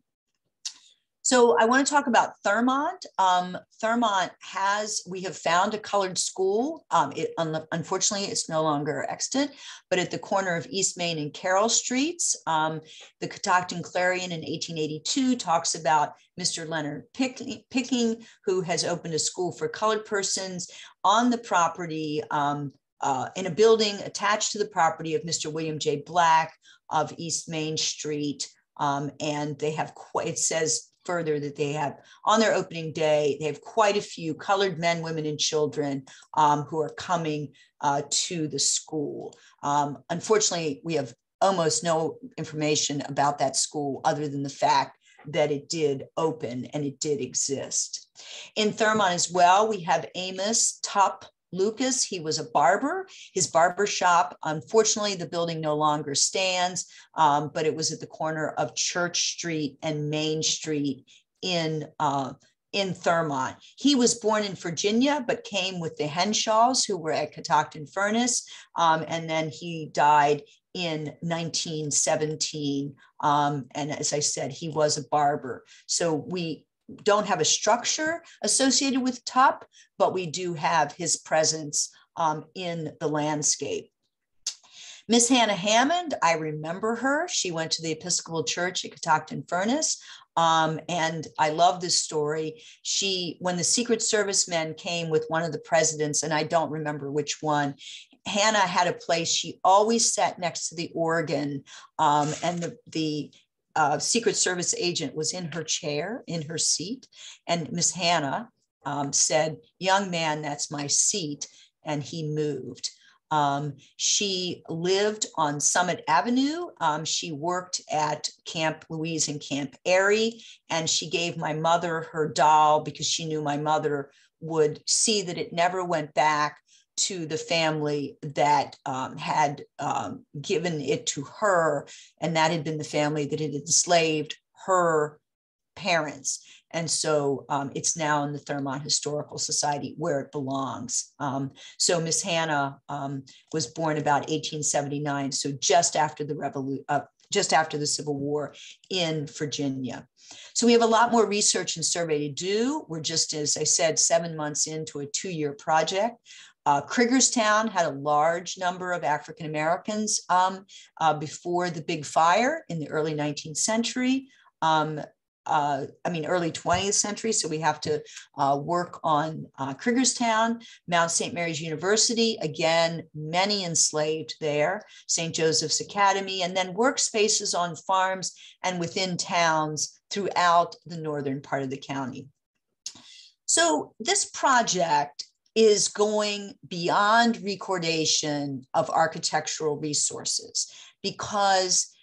so I want to talk about Thurmont. Um, Thurmont has, we have found a colored school. Um, it, un unfortunately, it's no longer extant, but at the corner of East Main and Carroll Streets, um, the Catoctin Clarion in 1882 talks about Mr. Leonard Picking, Picking, who has opened a school for colored persons on the property um, uh, in a building attached to the property of Mr. William J. Black of East Main Street. Um, and they have, it says further that they have on their opening day, they have quite a few colored men, women, and children um, who are coming uh, to the school. Um, unfortunately, we have almost no information about that school other than the fact that it did open and it did exist. In Thurmont as well, we have Amos Tupp Lucas. He was a barber. His barber shop, unfortunately, the building no longer stands, um, but it was at the corner of Church Street and Main Street in uh, in Thurmont. He was born in Virginia, but came with the Henshaws, who were at Catoctin Furnace, um, and then he died in 1917. Um, and as I said, he was a barber. So we don't have a structure associated with Tup, but we do have his presence um, in the landscape. Miss Hannah Hammond, I remember her. She went to the Episcopal Church at Catoctin Furnace. Um, and I love this story. She, when the Secret Service men came with one of the presidents, and I don't remember which one, Hannah had a place. She always sat next to the organ, um, and the the uh, Secret Service agent was in her chair, in her seat, and Miss Hannah um, said, Young man, that's my seat. And he moved. Um, she lived on Summit Avenue. Um, she worked at Camp Louise and Camp Airy, and she gave my mother her doll because she knew my mother would see that it never went back to the family that um, had um, given it to her, and that had been the family that had enslaved her parents. And so um, it's now in the Thurmont Historical Society where it belongs. Um, so Miss Hannah um, was born about 1879, so just after the revolution, uh, just after the Civil War in Virginia. So we have a lot more research and survey to do. We're just, as I said, seven months into a two-year project. Uh, had a large number of African Americans um, uh, before the big fire in the early 19th century. Um, uh, I mean, early 20th century. So we have to uh, work on uh, Mount St. Mary's University, again, many enslaved there, St. Joseph's Academy, and then workspaces on farms and within towns throughout the northern part of the county. So this project is going beyond recordation of architectural resources because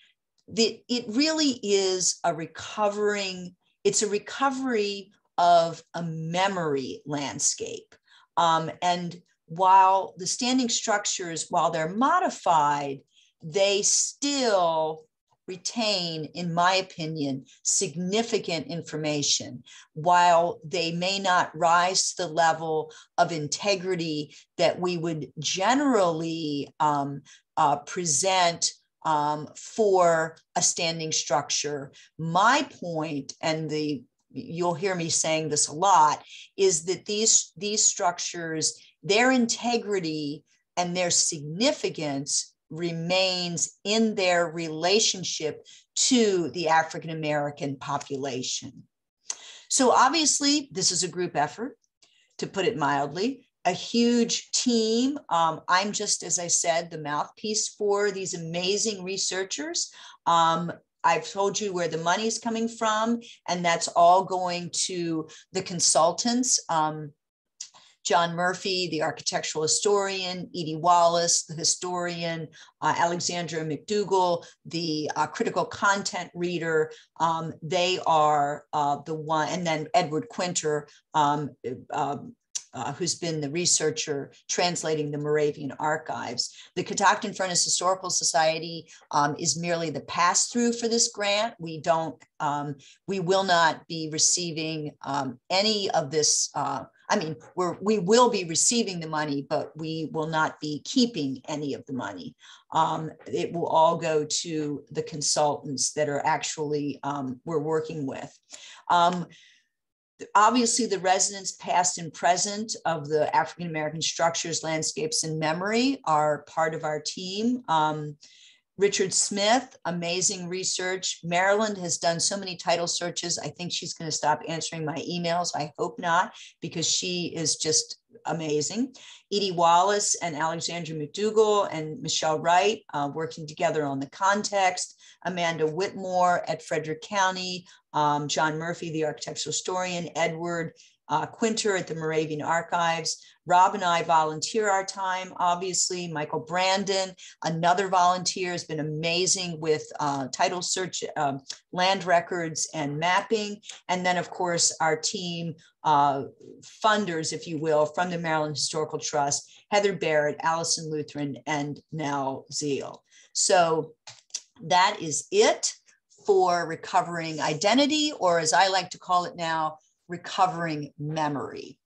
the, it really is a recovering, it's a recovery of a memory landscape. Um, and while the standing structures, while they're modified, they still retain, in my opinion, significant information while they may not rise to the level of integrity that we would generally um, uh, present um, for a standing structure. My point, and the you'll hear me saying this a lot, is that these these structures their integrity and their significance remains in their relationship to the African American population. So, obviously, this is a group effort, to put it mildly, a huge team. Um, I'm just, as I said, the mouthpiece for these amazing researchers. Um, I've told you where the money is coming from, and that's all going to the consultants. Um, John Murphy, the architectural historian, Edie Wallace, the historian, uh, Alexandra McDougall, the uh, critical content reader. Um, they are uh, the one, and then Edward Quinter, um, um uh, who's been the researcher translating the Moravian archives. The Catoctin Furnace Historical Society um, is merely the pass through for this grant. We don't, um, we will not be receiving um, any of this. Uh, I mean, we're, we will be receiving the money, but we will not be keeping any of the money. Um, it will all go to the consultants that are actually um, we're working with. Um, obviously the residents past and present of the African American structures, landscapes, and memory are part of our team. Richard Smith, amazing research. Maryland has done so many title searches. I think she's going to stop answering my emails. I hope not, because she is just amazing. Edie Wallace and Alexandra McDougall and Michelle Wright uh, working together on the context. Amanda Whitmore at Frederick County, um, John Murphy, the architectural historian, Edward uh, Quinter at the Moravian Archives. Rob and I volunteer our time, obviously. Michael Brandon, another volunteer, has been amazing with uh, title search, um, land records, and mapping. And then, of course, our team uh, funders, if you will, from the Maryland Historical Trust, Heather Barrett, Allison Luthern, and now Zeal. So that is it for recovering identity, or as I like to call it now, recovering memory.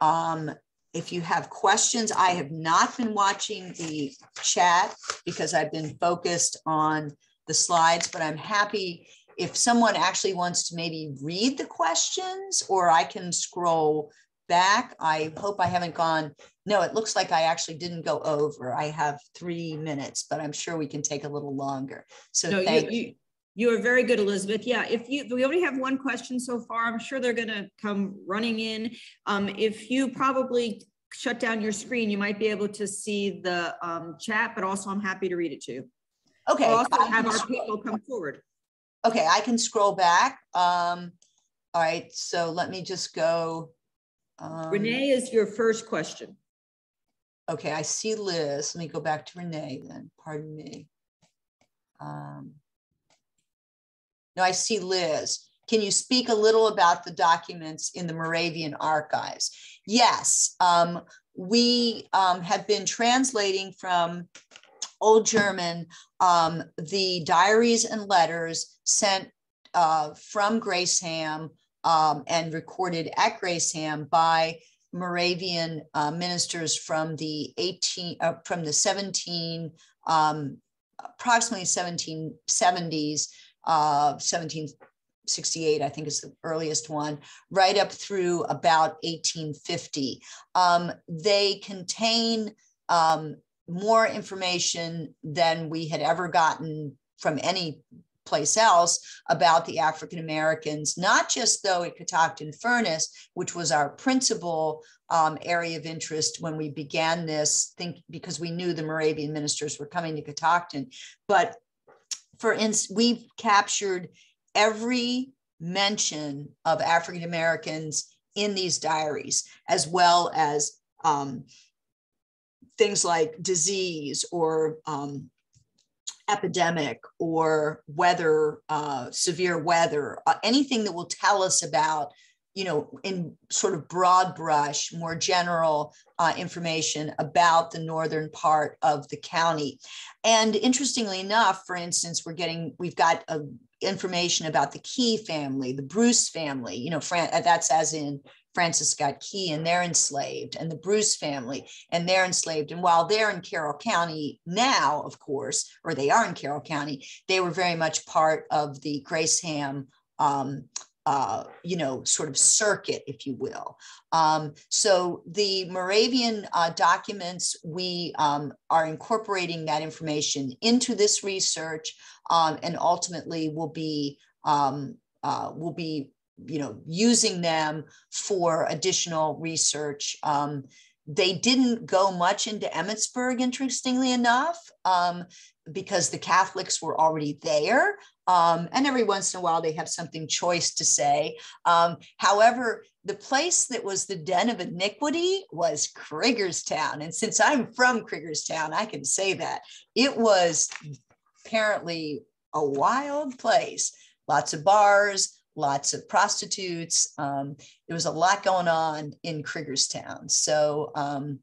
Um, if you have questions, I have not been watching the chat because I've been focused on the slides, but I'm happy if someone actually wants to maybe read the questions or I can scroll back. I hope I haven't gone. No, it looks like I actually didn't go over. I have three minutes, but I'm sure we can take a little longer. So no, thank you. you. You are very good, Elizabeth. Yeah, if you we only have one question so far, I'm sure they're going to come running in. Um, if you probably shut down your screen, you might be able to see the um, chat, but also I'm happy to read it to you. Okay. We'll also have our people come forward. Okay, I can scroll back. Um, all right, so let me just go. Um, Renee is your first question. Okay, I see Liz. Let me go back to Renee then. Pardon me. Um, no, I see Liz. Can you speak a little about the documents in the Moravian archives? Yes, um, we um, have been translating from Old German um, the diaries and letters sent uh, from Graceham um, and recorded at Graceham by Moravian uh, ministers from the 18 uh, from the 17 um, approximately 1770s uh, 1768, I think is the earliest one, right up through about 1850. Um, they contain um, more information than we had ever gotten from any place else about the African Americans, not just though at Catoctin Furnace, which was our principal um, area of interest when we began this, think because we knew the Moravian ministers were coming to Catoctin, but for instance, we've captured every mention of African Americans in these diaries, as well as um, things like disease or um, epidemic or weather, uh, severe weather, uh, anything that will tell us about you know, in sort of broad brush, more general uh, information about the northern part of the county. And interestingly enough, for instance, we're getting, we've got uh, information about the Key family, the Bruce family, you know, Fran- uh, that's as in Francis Scott Key, and they're enslaved, and the Bruce family, and they're enslaved. And while they're in Carroll County now, of course, or they are in Carroll County, they were very much part of the Graceham um, uh, you know, sort of circuit, if you will. Um, so the Moravian uh, documents, we um, are incorporating that information into this research, um, and ultimately will be um, uh, will be you know using them for additional research. Um, they didn't go much into Emmitsburg, interestingly enough, um, because the Catholics were already there. Um, and every once in a while, they have something choice to say. Um, however, the place that was the den of iniquity was Creagerstown. And since I'm from Creagerstown, I can say that it was apparently a wild place. Lots of bars, lots of prostitutes. Um, there was a lot going on in Creagerstown. So um,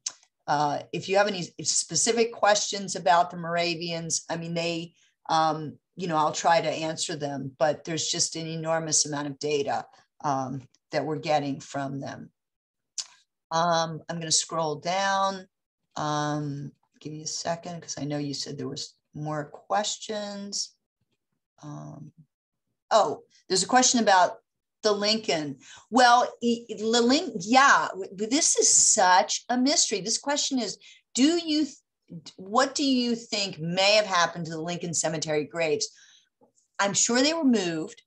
uh, if you have any specific questions about the Moravians, I mean, they, um, you know, I'll try to answer them, but there's just an enormous amount of data um, that we're getting from them. Um, I'm going to scroll down. Um, give me a second because I know you said there was more questions. Um, oh, there's a question about the Lincoln. Well, the Lincoln, yeah, this is such a mystery. This question is, do you, what do you think may have happened to the Lincoln Cemetery graves? I'm sure they were moved,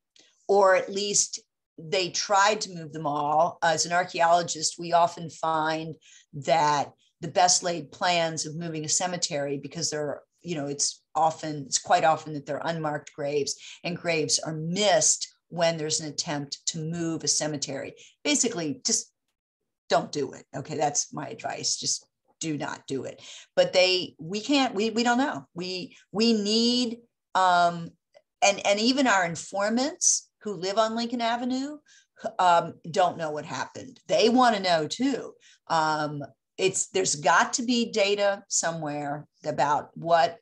or at least they tried to move them all. As an archaeologist, we often find that the best laid plans of moving a cemetery, because they're, you know, it's often, it's quite often that they're unmarked graves and graves are missed when there's an attempt to move a cemetery. Basically, just don't do it. Okay, that's my advice. Just do not do it. But they, we can't, we, we don't know. We, we need, um, and, and even our informants who live on Lincoln Avenue um, don't know what happened. They want to know too. Um, it's, there's got to be data somewhere about what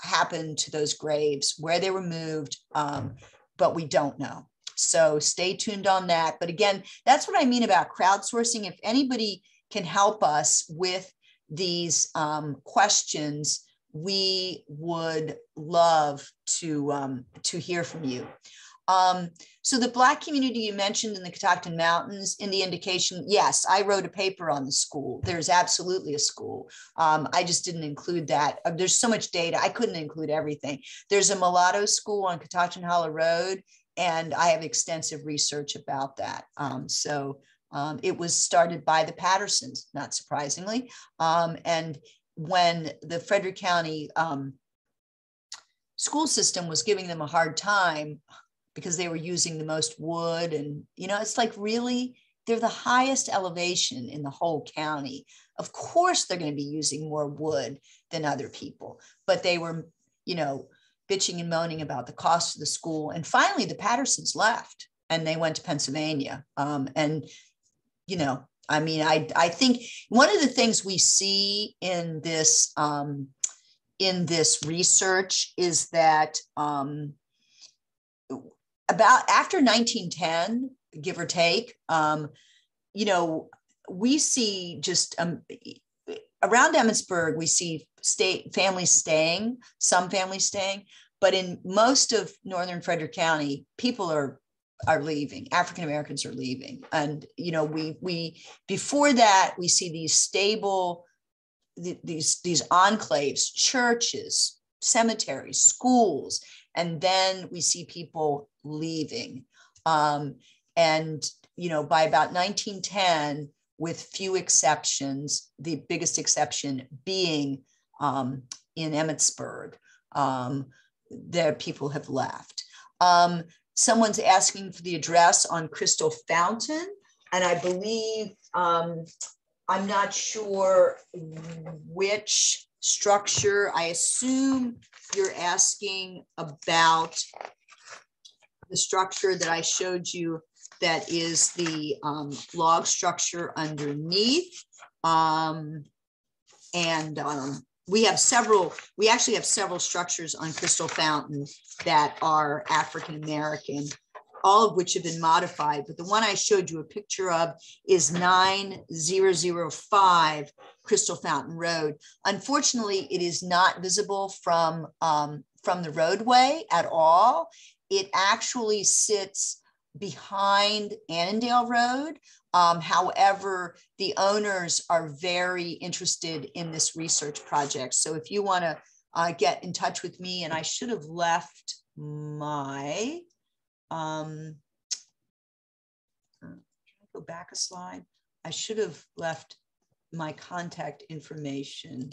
happened to those graves, where they were moved. Um, but we don't know. So stay tuned on that. But again, that's what I mean about crowdsourcing. If anybody can help us with these um, questions, we would love to um, to hear from you. Um, so the Black community you mentioned in the Catoctin Mountains, in the indication, yes, I wrote a paper on the school. There's absolutely a school. Um, I just didn't include that. Uh, there's so much data, I couldn't include everything. There's a mulatto school on Catoctin Hollow Road, and I have extensive research about that. Um, so um, it was started by the Pattersons, not surprisingly. Um, and when the Frederick County um, school system was giving them a hard time, because they were using the most wood. And, you know, it's like really, they're the highest elevation in the whole county. Of course, they're going to be using more wood than other people, but they were, you know, bitching and moaning about the cost of the school. And finally, the Pattersons left and they went to Pennsylvania. Um, and, you know, I mean, I, I think one of the things we see in this um, in this research is that um, about after 1910, give or take, um, you know, we see just um, around Emmitsburg, we see state families staying, some families staying, but in most of northern Frederick County, people are are leaving. African Americans are leaving, and you know, we we before that we see these stable these these enclaves, churches, cemeteries, schools, and then we see people leaving. Um, and, you know, by about 1910, with few exceptions, the biggest exception being um, in Emmitsburg, um, there people have left. Um, someone's asking for the address on Crystal Fountain, and I believe um, I'm not sure which structure. I assume you're asking about the structure that I showed you that is the um, log structure underneath. Um, and um, we have several, we actually have several structures on Crystal Fountain that are African American, all of which have been modified. But the one I showed you a picture of is 9005 Crystal Fountain Road. Unfortunately, it is not visible from, um, from the roadway at all. It actually sits behind Annandale Road. Um, however, the owners are very interested in this research project. So if you want to uh, get in touch with me, and I should have left my, um, go back a slide? I should have left my contact information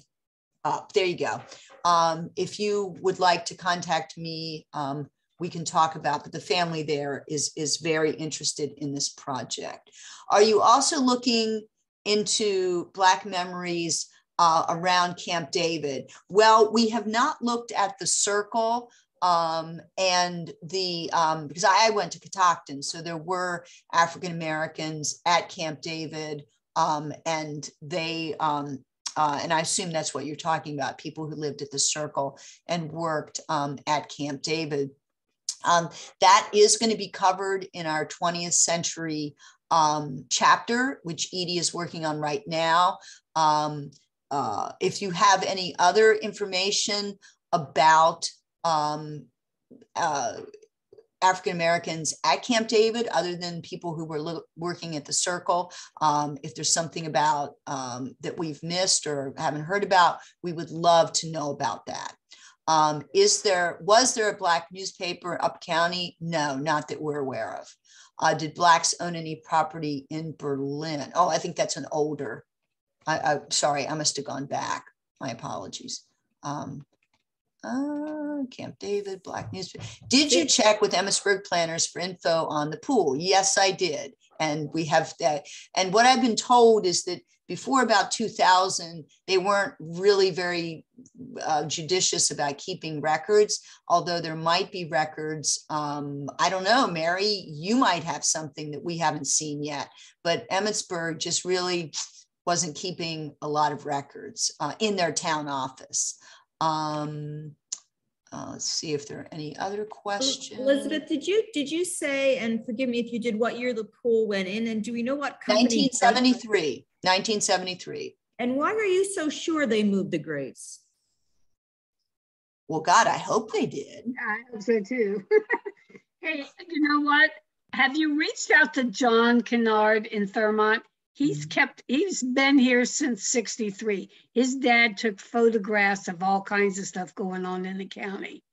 up. There you go. Um, if you would like to contact me, um, we can talk about, but the family there is, is very interested in this project. Are you also looking into Black memories uh, around Camp David? Well, we have not looked at the circle um, and the um, because I went to Catoctin, so there were African Americans at Camp David, um, and they um, uh, and I assume that's what you're talking about people who lived at the Circle and worked um, at Camp David. Um, that is going to be covered in our 20th century um, chapter, which Edie is working on right now. Um, uh, if you have any other information about um, uh, African Americans at Camp David, other than people who were working at the Circle. Um, if there's something about um, that we've missed or haven't heard about, we would love to know about that. Um, is there was there a black newspaper in Up County? No, not that we're aware of. Uh, did blacks own any property in Berlin? Oh, I think that's an older. I, I sorry, I must have gone back. My apologies. Um, uh, Camp David, Black News. Did you check with Emmitsburg planners for info on the pool? Yes, I did. And we have that. And what I've been told is that before about 2000, they weren't really very uh, judicious about keeping records, although there might be records. Um, I don't know, Mary, you might have something that we haven't seen yet, but Emmitsburg just really wasn't keeping a lot of records uh, in their town office. Um, uh, let's see if there are any other questions. Elizabeth, did you did you say, and forgive me if you did, what year the pool went in, and do we know what company? 1973. 1973. And why are you so sure they moved the graves? Well, God, I hope they did. Yeah, I hope so too. hey, you know what? Have you reached out to John Kennard in Thurmont? He's mm-hmm. kept, he's been here since 63. His dad took photographs of all kinds of stuff going on in the county.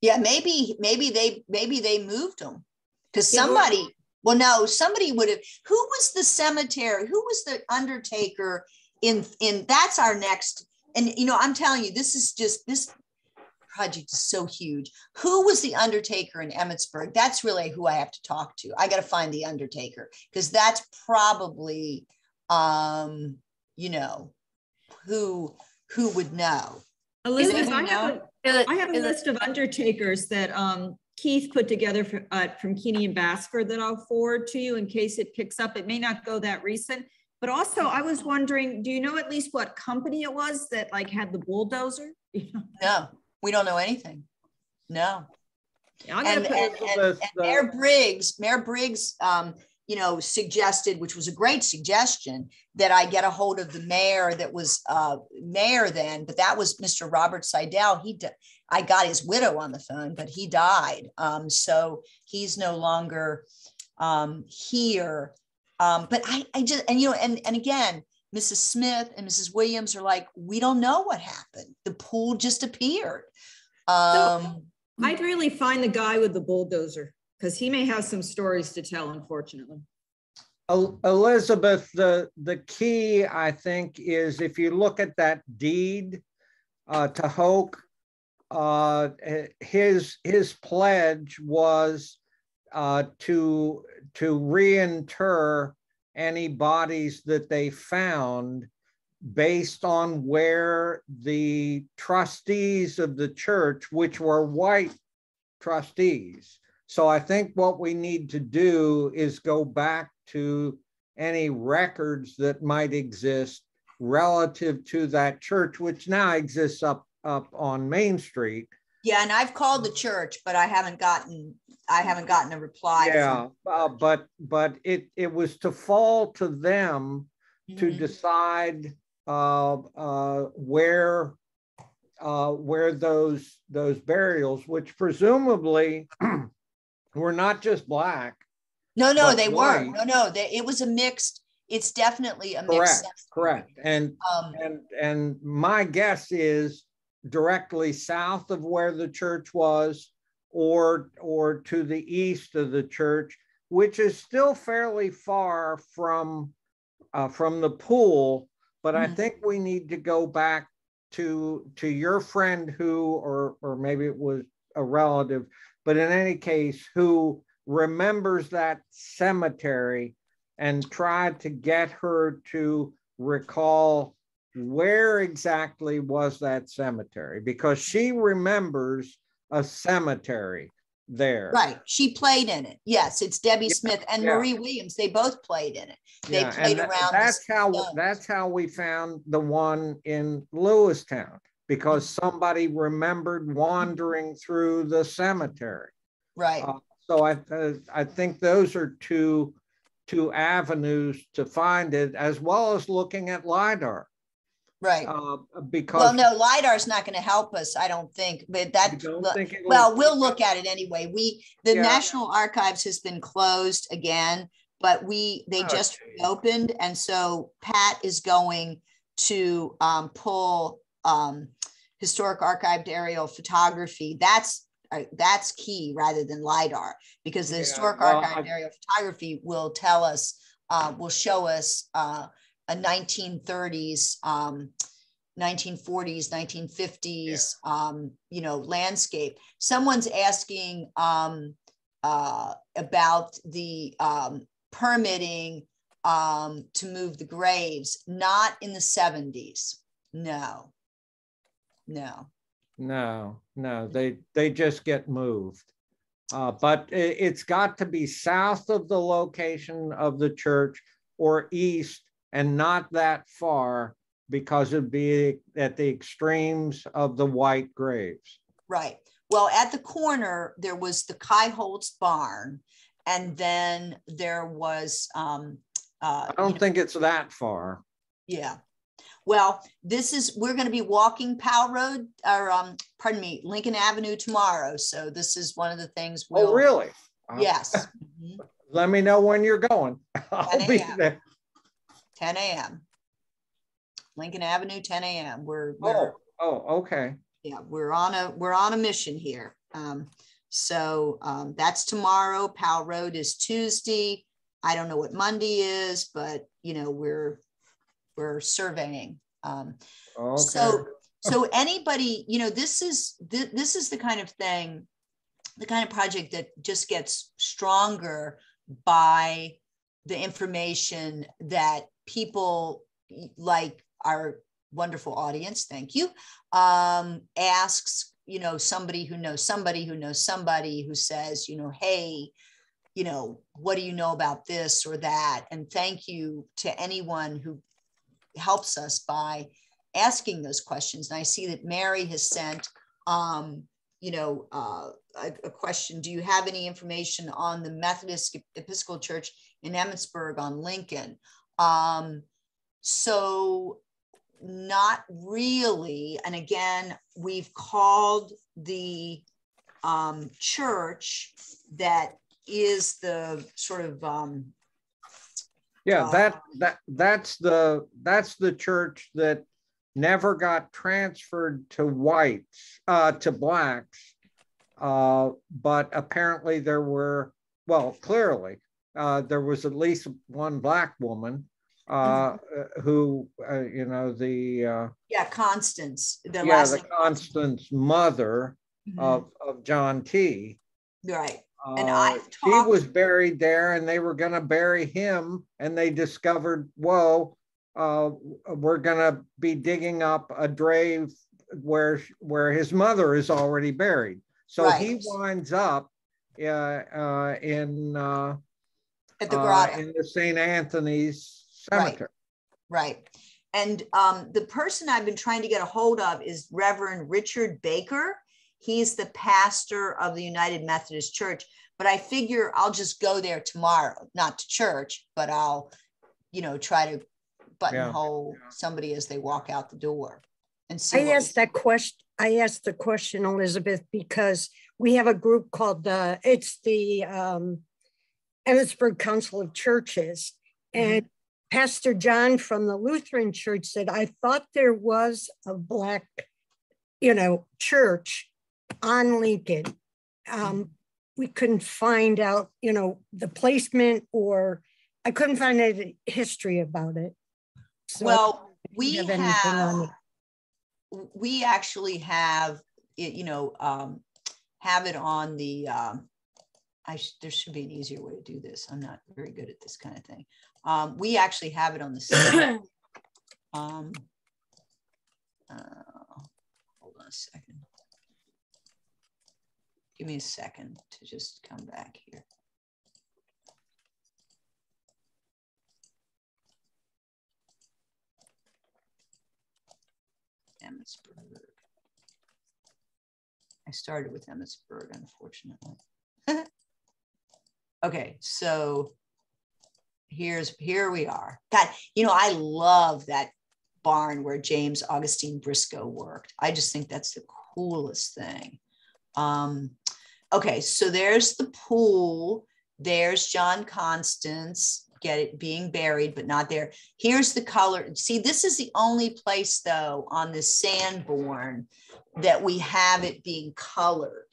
Yeah, maybe, maybe they, maybe they moved them because somebody, well, no, somebody would have, who was the cemetery? Who was the undertaker in, in, that's our next, and you know, I'm telling you, this is just, this project is so huge. Who was the undertaker in Emmitsburg? That's really who I have to talk to. I got to find the undertaker because that's probably, um, you know, who who would know. Elizabeth, I have, a, I have a list of undertakers that um, Keith put together for, uh, from Keeney and Basford that I'll forward to you in case it picks up. It may not go that recent, but also I was wondering, do you know at least what company it was that like had the bulldozer? no, we don't know anything. No. and, and, and, and, Mayor Briggs, Mayor Briggs, um, you know, suggested, which was a great suggestion, that I get a hold of the mayor that was uh, mayor then, but that was Mr. Robert Seidel. He, I got his widow on the phone, but he died, um, so he's no longer um, here. Um, but I, I just, and you know, and and again, Mrs. Smith and Mrs. Williams are like, we don't know what happened. The pool just appeared. Um, so I'd really find the guy with the bulldozer because he may have some stories to tell, unfortunately. Elizabeth, the, the key, I think, is if you look at that deed uh, to Hoke, uh, his, his pledge was uh, to, to reinter any bodies that they found based on where the trustees of the church, which were white trustees. So I think what we need to do is go back to any records that might exist relative to that church, which now exists up up on Main Street. Yeah, and I've called the church, but I haven't gotten I haven't gotten a reply. Yeah, uh, but but it it was to fall to them mm-hmm. to decide uh, uh, where uh, where those those burials, which presumably were not just black, No, no, they white- weren't. No, no, they, it was a mixed, it's definitely a mixed. Correct, correct. And Um, And, and my guess is directly south of where the church was or, or to the east of the church, which is still fairly far from, uh, from the pool. But I Mhm. think we need to go back to, to your friend who, or, or maybe it was a relative, but in any case, who remembers that cemetery and tried to get her to recall where exactly was that cemetery because she remembers a cemetery there. right, she played in it. Yes, it's Debbie Yeah, Smith and yeah. Marie Williams. They both played in it. They Yeah, played around That's how that's how we found the one in Lewistown because Mm-hmm. somebody remembered wandering through the cemetery. Right, Uh, So I uh, I think those are two two avenues to find it as well as looking at lidar right. uh, because Well, no, LiDAR's not going to help us, I don't think, but that, think well, we'll look at it anyway. We, the Yeah. National Archives has been closed again, but we, they just Okay. reopened. And so Pat is going to um, pull um, historic archived aerial photography. That's, uh, that's key rather than LiDAR because the Yeah, historic well, archived aerial photography will tell us, uh, will show us uh, a 1930s, um, 1940s, 1950s, um, you know, landscape. Someone's asking um, uh, about the um, permitting um, to move the graves, not in the 70s. No, no. No, no, they they just get moved. Uh, but i- it's got to be south of the location of the church or east and not that far because it'd be at the extremes of the white graves. Right. Well, at the corner, there was the Kai Holtz barn, and then there was, um, uh, I don't know, think it's that far. yeah. Well, this is, we're going to be walking Powell Road, or, um, pardon me, Lincoln Avenue tomorrow. So this is one of the things. Oh, we'll- really? Uh, Yes. Mhm. Let me know when you're going. I'll be there. 10 a.m. Lincoln Avenue, 10 a.m. We're, we're Oh, oh, okay. yeah, we're on a we're on a mission here. Um, so um, that's tomorrow. Powell Road is Tuesday. I don't know what Monday is, but you know we're we're surveying. Um, Okay. so so anybody, you know, this is th- this is the kind of thing, the kind of project that just gets stronger by the information that people like our wonderful audience, thank you, um, asks, you know, somebody who knows somebody who knows somebody who says, you know, hey, you know, what do you know about this or that? And thank you to anyone who helps us by asking those questions. And I see that Mary has sent, um, you know, uh, a, a question. Do you have any information on the Methodist Episcopal Church in Emmitsburg on Lincoln? Um, so not really. And again, we've called the um, church that is the sort of um, Yeah, Uh, that that that's the that's the church that never got transferred to whites uh to blacks. Uh but apparently there were well clearly uh there was at least one black woman uh who uh, you know the uh yeah Constance. The yeah last the Constance mother Mhm. of of John T. right. And Uh, I've he was buried there and they were going to bury him and they discovered whoa uh, we're going to be digging up a grave where where his mother is already buried so he winds up uh, uh, in uh, At the uh, grotto. in the st anthony's cemetery Right. And um, the person I've been trying to get a hold of is Reverend Richard Baker. He's the pastor of the United Methodist Church. But I figure I'll just go there tomorrow, not to church, but I'll, you know, try to buttonhole somebody as they walk out the door and see. I what asked that question, I asked the question, Elizabeth, because we have a group called the, it's the um, Emmitsburg Council of Churches. Mm-hmm. Pastor John from the Lutheran Church said, I thought there was a Black, you know, church on Lincoln. Um, we couldn't find out, you know, the placement or I couldn't find any history about it. So Well, we have have, we actually have, it, you know, um, have it on the, um, I, sh- there should be an easier way to do this. I'm not very good at this kind of thing. Um, we actually have it on the site. Um, uh, hold on a second. Give me a second to just come back here. Emmitsburg. I started with Emmitsburg, unfortunately. okay, so here's here we are. God, you know, I love that barn where James Augustine Briscoe worked. I just think that's the coolest thing. Um, okay, so there's the pool. There's John Constance get it being buried, but not there. Here's the color. See, this is the only place though on the Sanborn that we have it being colored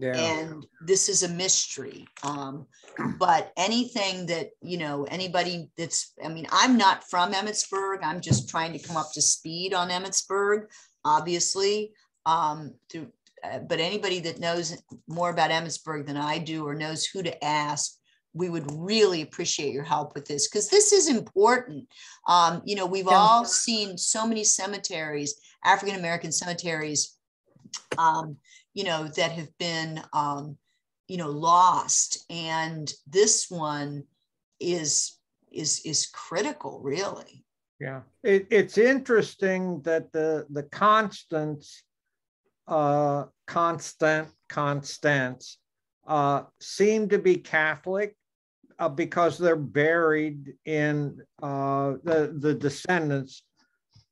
Yeah. and this is a mystery um, but anything that you know anybody that's i mean i'm not from emmitsburg i'm just trying to come up to speed on emmitsburg obviously um, through, uh, but anybody that knows more about emmitsburg than i do or knows who to ask we would really appreciate your help with this because this is important um, you know we've Yeah. all seen so many cemeteries african american cemeteries um, you know, that have been, um, you know, lost. And this one is is is critical, really. Yeah, it, it's interesting that the the constants, uh, constant constants, uh, seem to be Catholic uh, because they're buried in uh, the the descendants.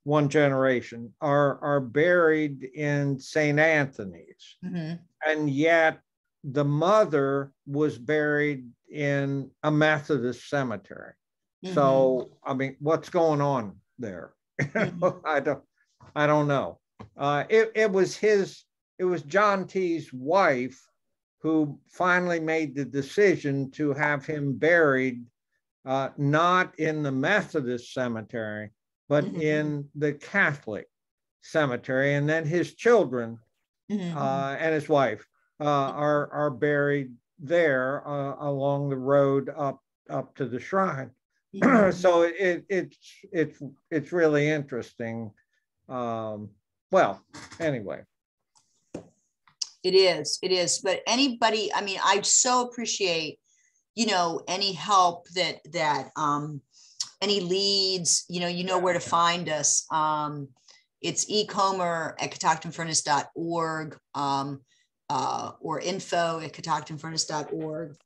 One generation are are buried in Saint Anthony's, Mhm. and yet the mother was buried in a Methodist cemetery. Mhm. So, I mean, what's going on there? Mhm. I don't, I don't know. Uh, it, it was his, it was John T.'s wife who finally made the decision to have him buried, uh, not in the Methodist cemetery, but Mhm. in the Catholic cemetery. And then his children Mhm. uh, and his wife uh, are are buried there uh, along the road up up to the shrine. Mhm. so it it's it's it's really interesting. Um, well, anyway, It is, it is. But anybody, I mean, I so appreciate, you know, any help that that um any leads, you know, you know where to find us. Um it's ecomer at catoctinfurnace.org um, uh, or info at catoctinfurnace.org.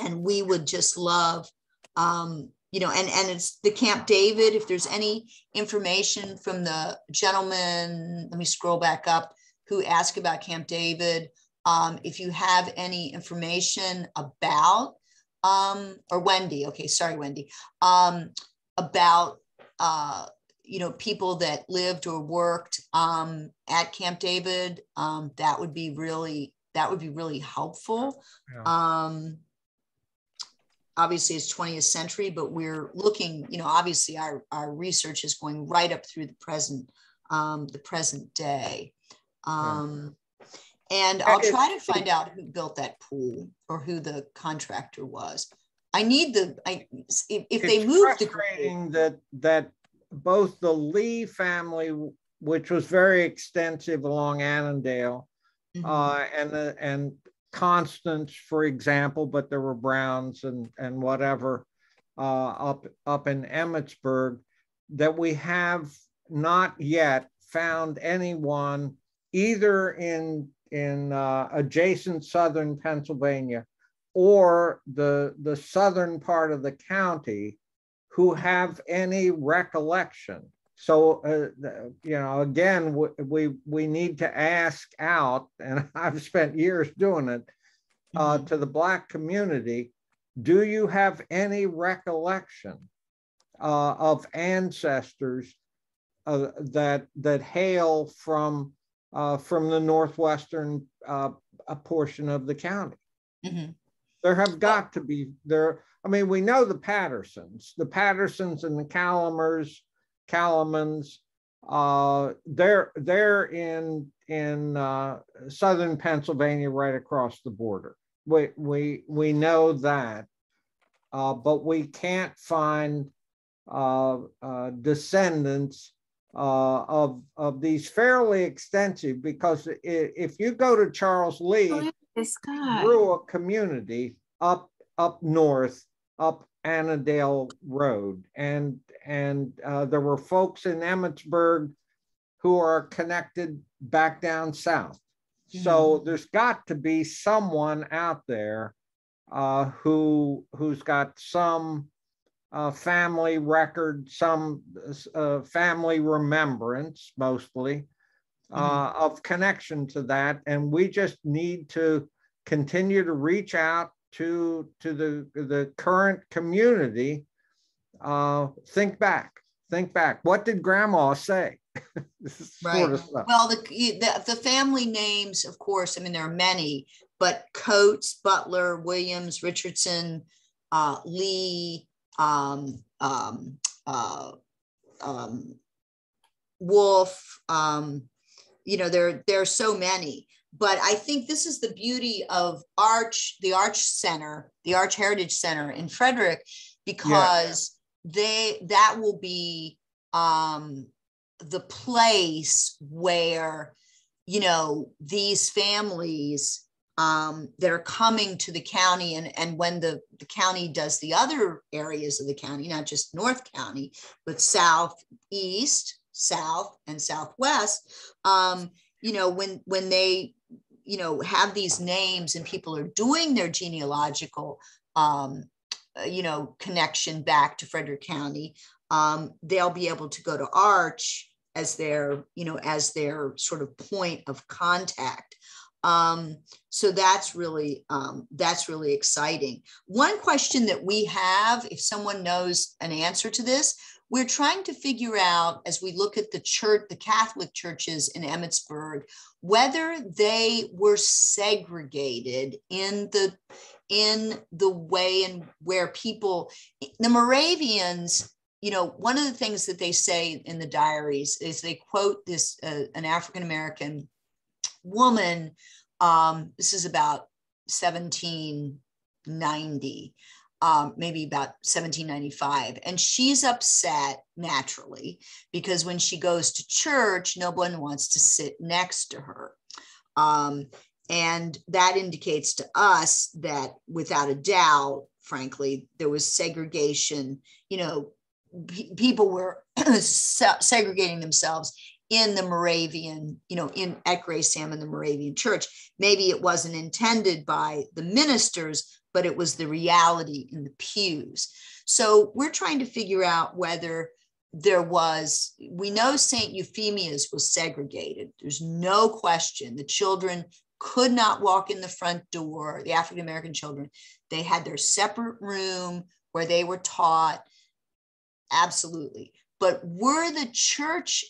And we would just love, um, you know, and, and it's the Camp David. If there's any information from the gentleman, let me scroll back up, who asked about Camp David. Um, if you have any information about, um, or Wendy, okay, sorry, Wendy, um, about, uh, you know, people that lived or worked um, at Camp David, um, that would be really, that would be really helpful. Yeah. Um, obviously it's 20th century, but we're looking, you know, obviously our, our research is going right up through the present, um, the present day. Um, and I'll try to find out who built that pool or who the contractor was. I need the, I, if, if they it's move the grave, that that both the Lee family, which was very extensive along Annandale, Mhm. uh, and the and Constance, for example, but there were Browns and and whatever uh, up up in Emmitsburg, that we have not yet found anyone either in in uh, adjacent southern Pennsylvania or the the southern part of the county who have any recollection so uh, you know again we we need to ask out and i've spent years doing it uh, Mhm. to the black community do you have any recollection uh, of ancestors uh, that that hail from uh, from the northwestern uh, portion of the county? Mm-hmm. There have got to be there. I mean, we know the Pattersons, the Pattersons and the Calamers, Calamans. Uh, they're they're in in uh, southern Pennsylvania, right across the border. We we we know that, uh, but we can't find uh, uh, descendants uh, of of these fairly extensive. Because if you go to Charles Lee, oh, grew a community up up north, up Annandale Road, and and uh, there were folks in Emmitsburg who are connected back down south. Mm-hmm. So there's got to be someone out there uh, who who's got some uh, family record, some uh, family remembrance, mostly uh, mm-hmm. of connection to that, and we just need to continue to reach out to to the the current community. Uh, think back, think back. What did Grandma say? right. Sort of well, the, the the family names, of course. I mean, there are many, but Coates, Butler, Williams, Richardson, uh, Lee, um, um, uh, um, Wolf. Um, you know, there there are so many. But I think this is the beauty of AARCH, the AARCH Center, the AARCH Heritage Center in Frederick, because yeah. they that will be um, the place where you know these families um, that are coming to the county and, and when the, the county does the other areas of the county, not just North County, but south, east, south, and southwest, um, you know, when when they, you know, have these names and people are doing their genealogical, um, uh, you know, connection back to Frederick County, um, they'll be able to go to AARCH as their, you know, as their sort of point of contact. Um, so that's really um, that's really exciting. One question that we have, if someone knows an answer to this, we're trying to figure out as we look at the church, the Catholic churches in Emmitsburg, whether they were segregated in the in the way and where people, the Moravians you know, one of the things that they say in the diaries is they quote this uh, an African American woman. Um, this is about 1790, um, maybe about 1795, and she's upset naturally because when she goes to church, no one wants to sit next to her. Um, and that indicates to us that without a doubt, frankly, there was segregation, you know, people were segregating themselves in the Moravian, you know, in at Graceham in the Moravian church. Maybe it wasn't intended by the ministers, but it was the reality in the pews. So we're trying to figure out whether there was, we know St. Euphemia's was segregated. There's no question. The children could not walk in the front door, the African American children. They had their separate room where they were taught absolutely but were the church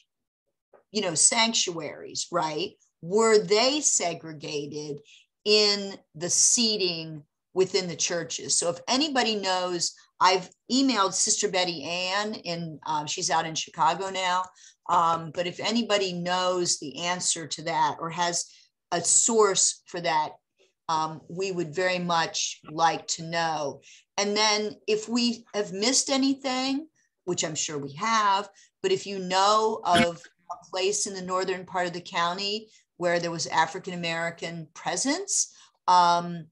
you know sanctuaries right were they segregated in the seating within the churches so if anybody knows i've emailed sister betty ann and um, she's out in chicago now um, but if anybody knows the answer to that or has a source for that um, we would very much like to know and then if we have missed anything which I'm sure we have. But if you know of a place in the northern part of the county where there was African American presence, um,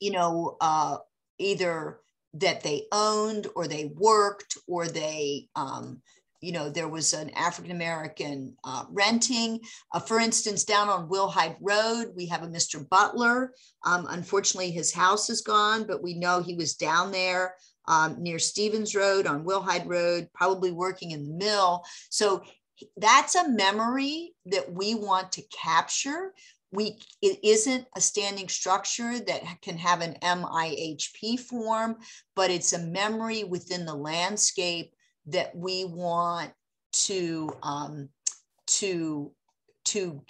you know, uh, either that they owned or they worked or they, um, you know, there was an African American uh, renting. Uh, for instance, down on Wilhide Road, we have a Mr. Butler. Um, unfortunately, his house is gone, but we know he was down there um, near Stevens Road on Wilhide Road, probably working in the mill. So that's a memory that we want to capture. we it isn't a standing structure that can have an MIHP form, but it's a memory within the landscape that we want to um, to to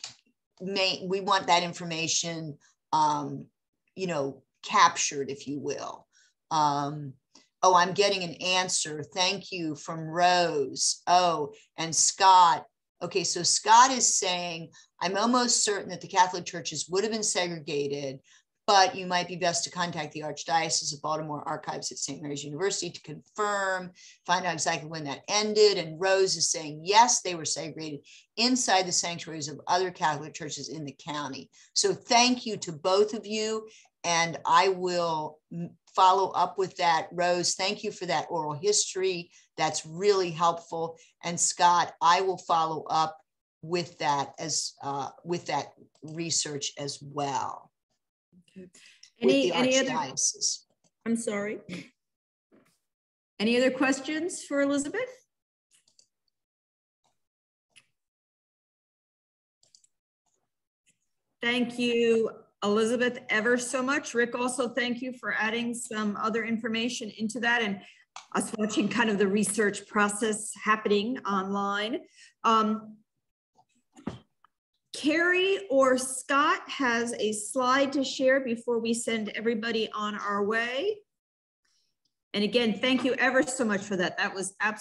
make. We want that information, um, you know, captured, if you will. Um, oh, I'm getting an answer. Thank you from Rose. Oh, and Scott. Okay, so Scott is saying, I'm almost certain that the Catholic churches would have been segregated, but you might be best to contact the Archdiocese of Baltimore archives at St. Mary's University to confirm, find out exactly when that ended. And Rose is saying, yes, they were segregated inside the sanctuaries of other Catholic churches in the county. So thank you to both of you. And I will follow up with that. Rose, thank you for that oral history. That's really helpful. And Scott, I will follow up with that as uh, with that research as well. Okay. Any, any other, I'm sorry. Any other questions for Elizabeth? Thank you, Elizabeth, ever so much. Rick, also thank you for adding some other information into that and us watching kind of the research process happening online. Um, Carrie or Scott has a slide to share before we send everybody on our way. And again, thank you ever so much for that. That was absolutely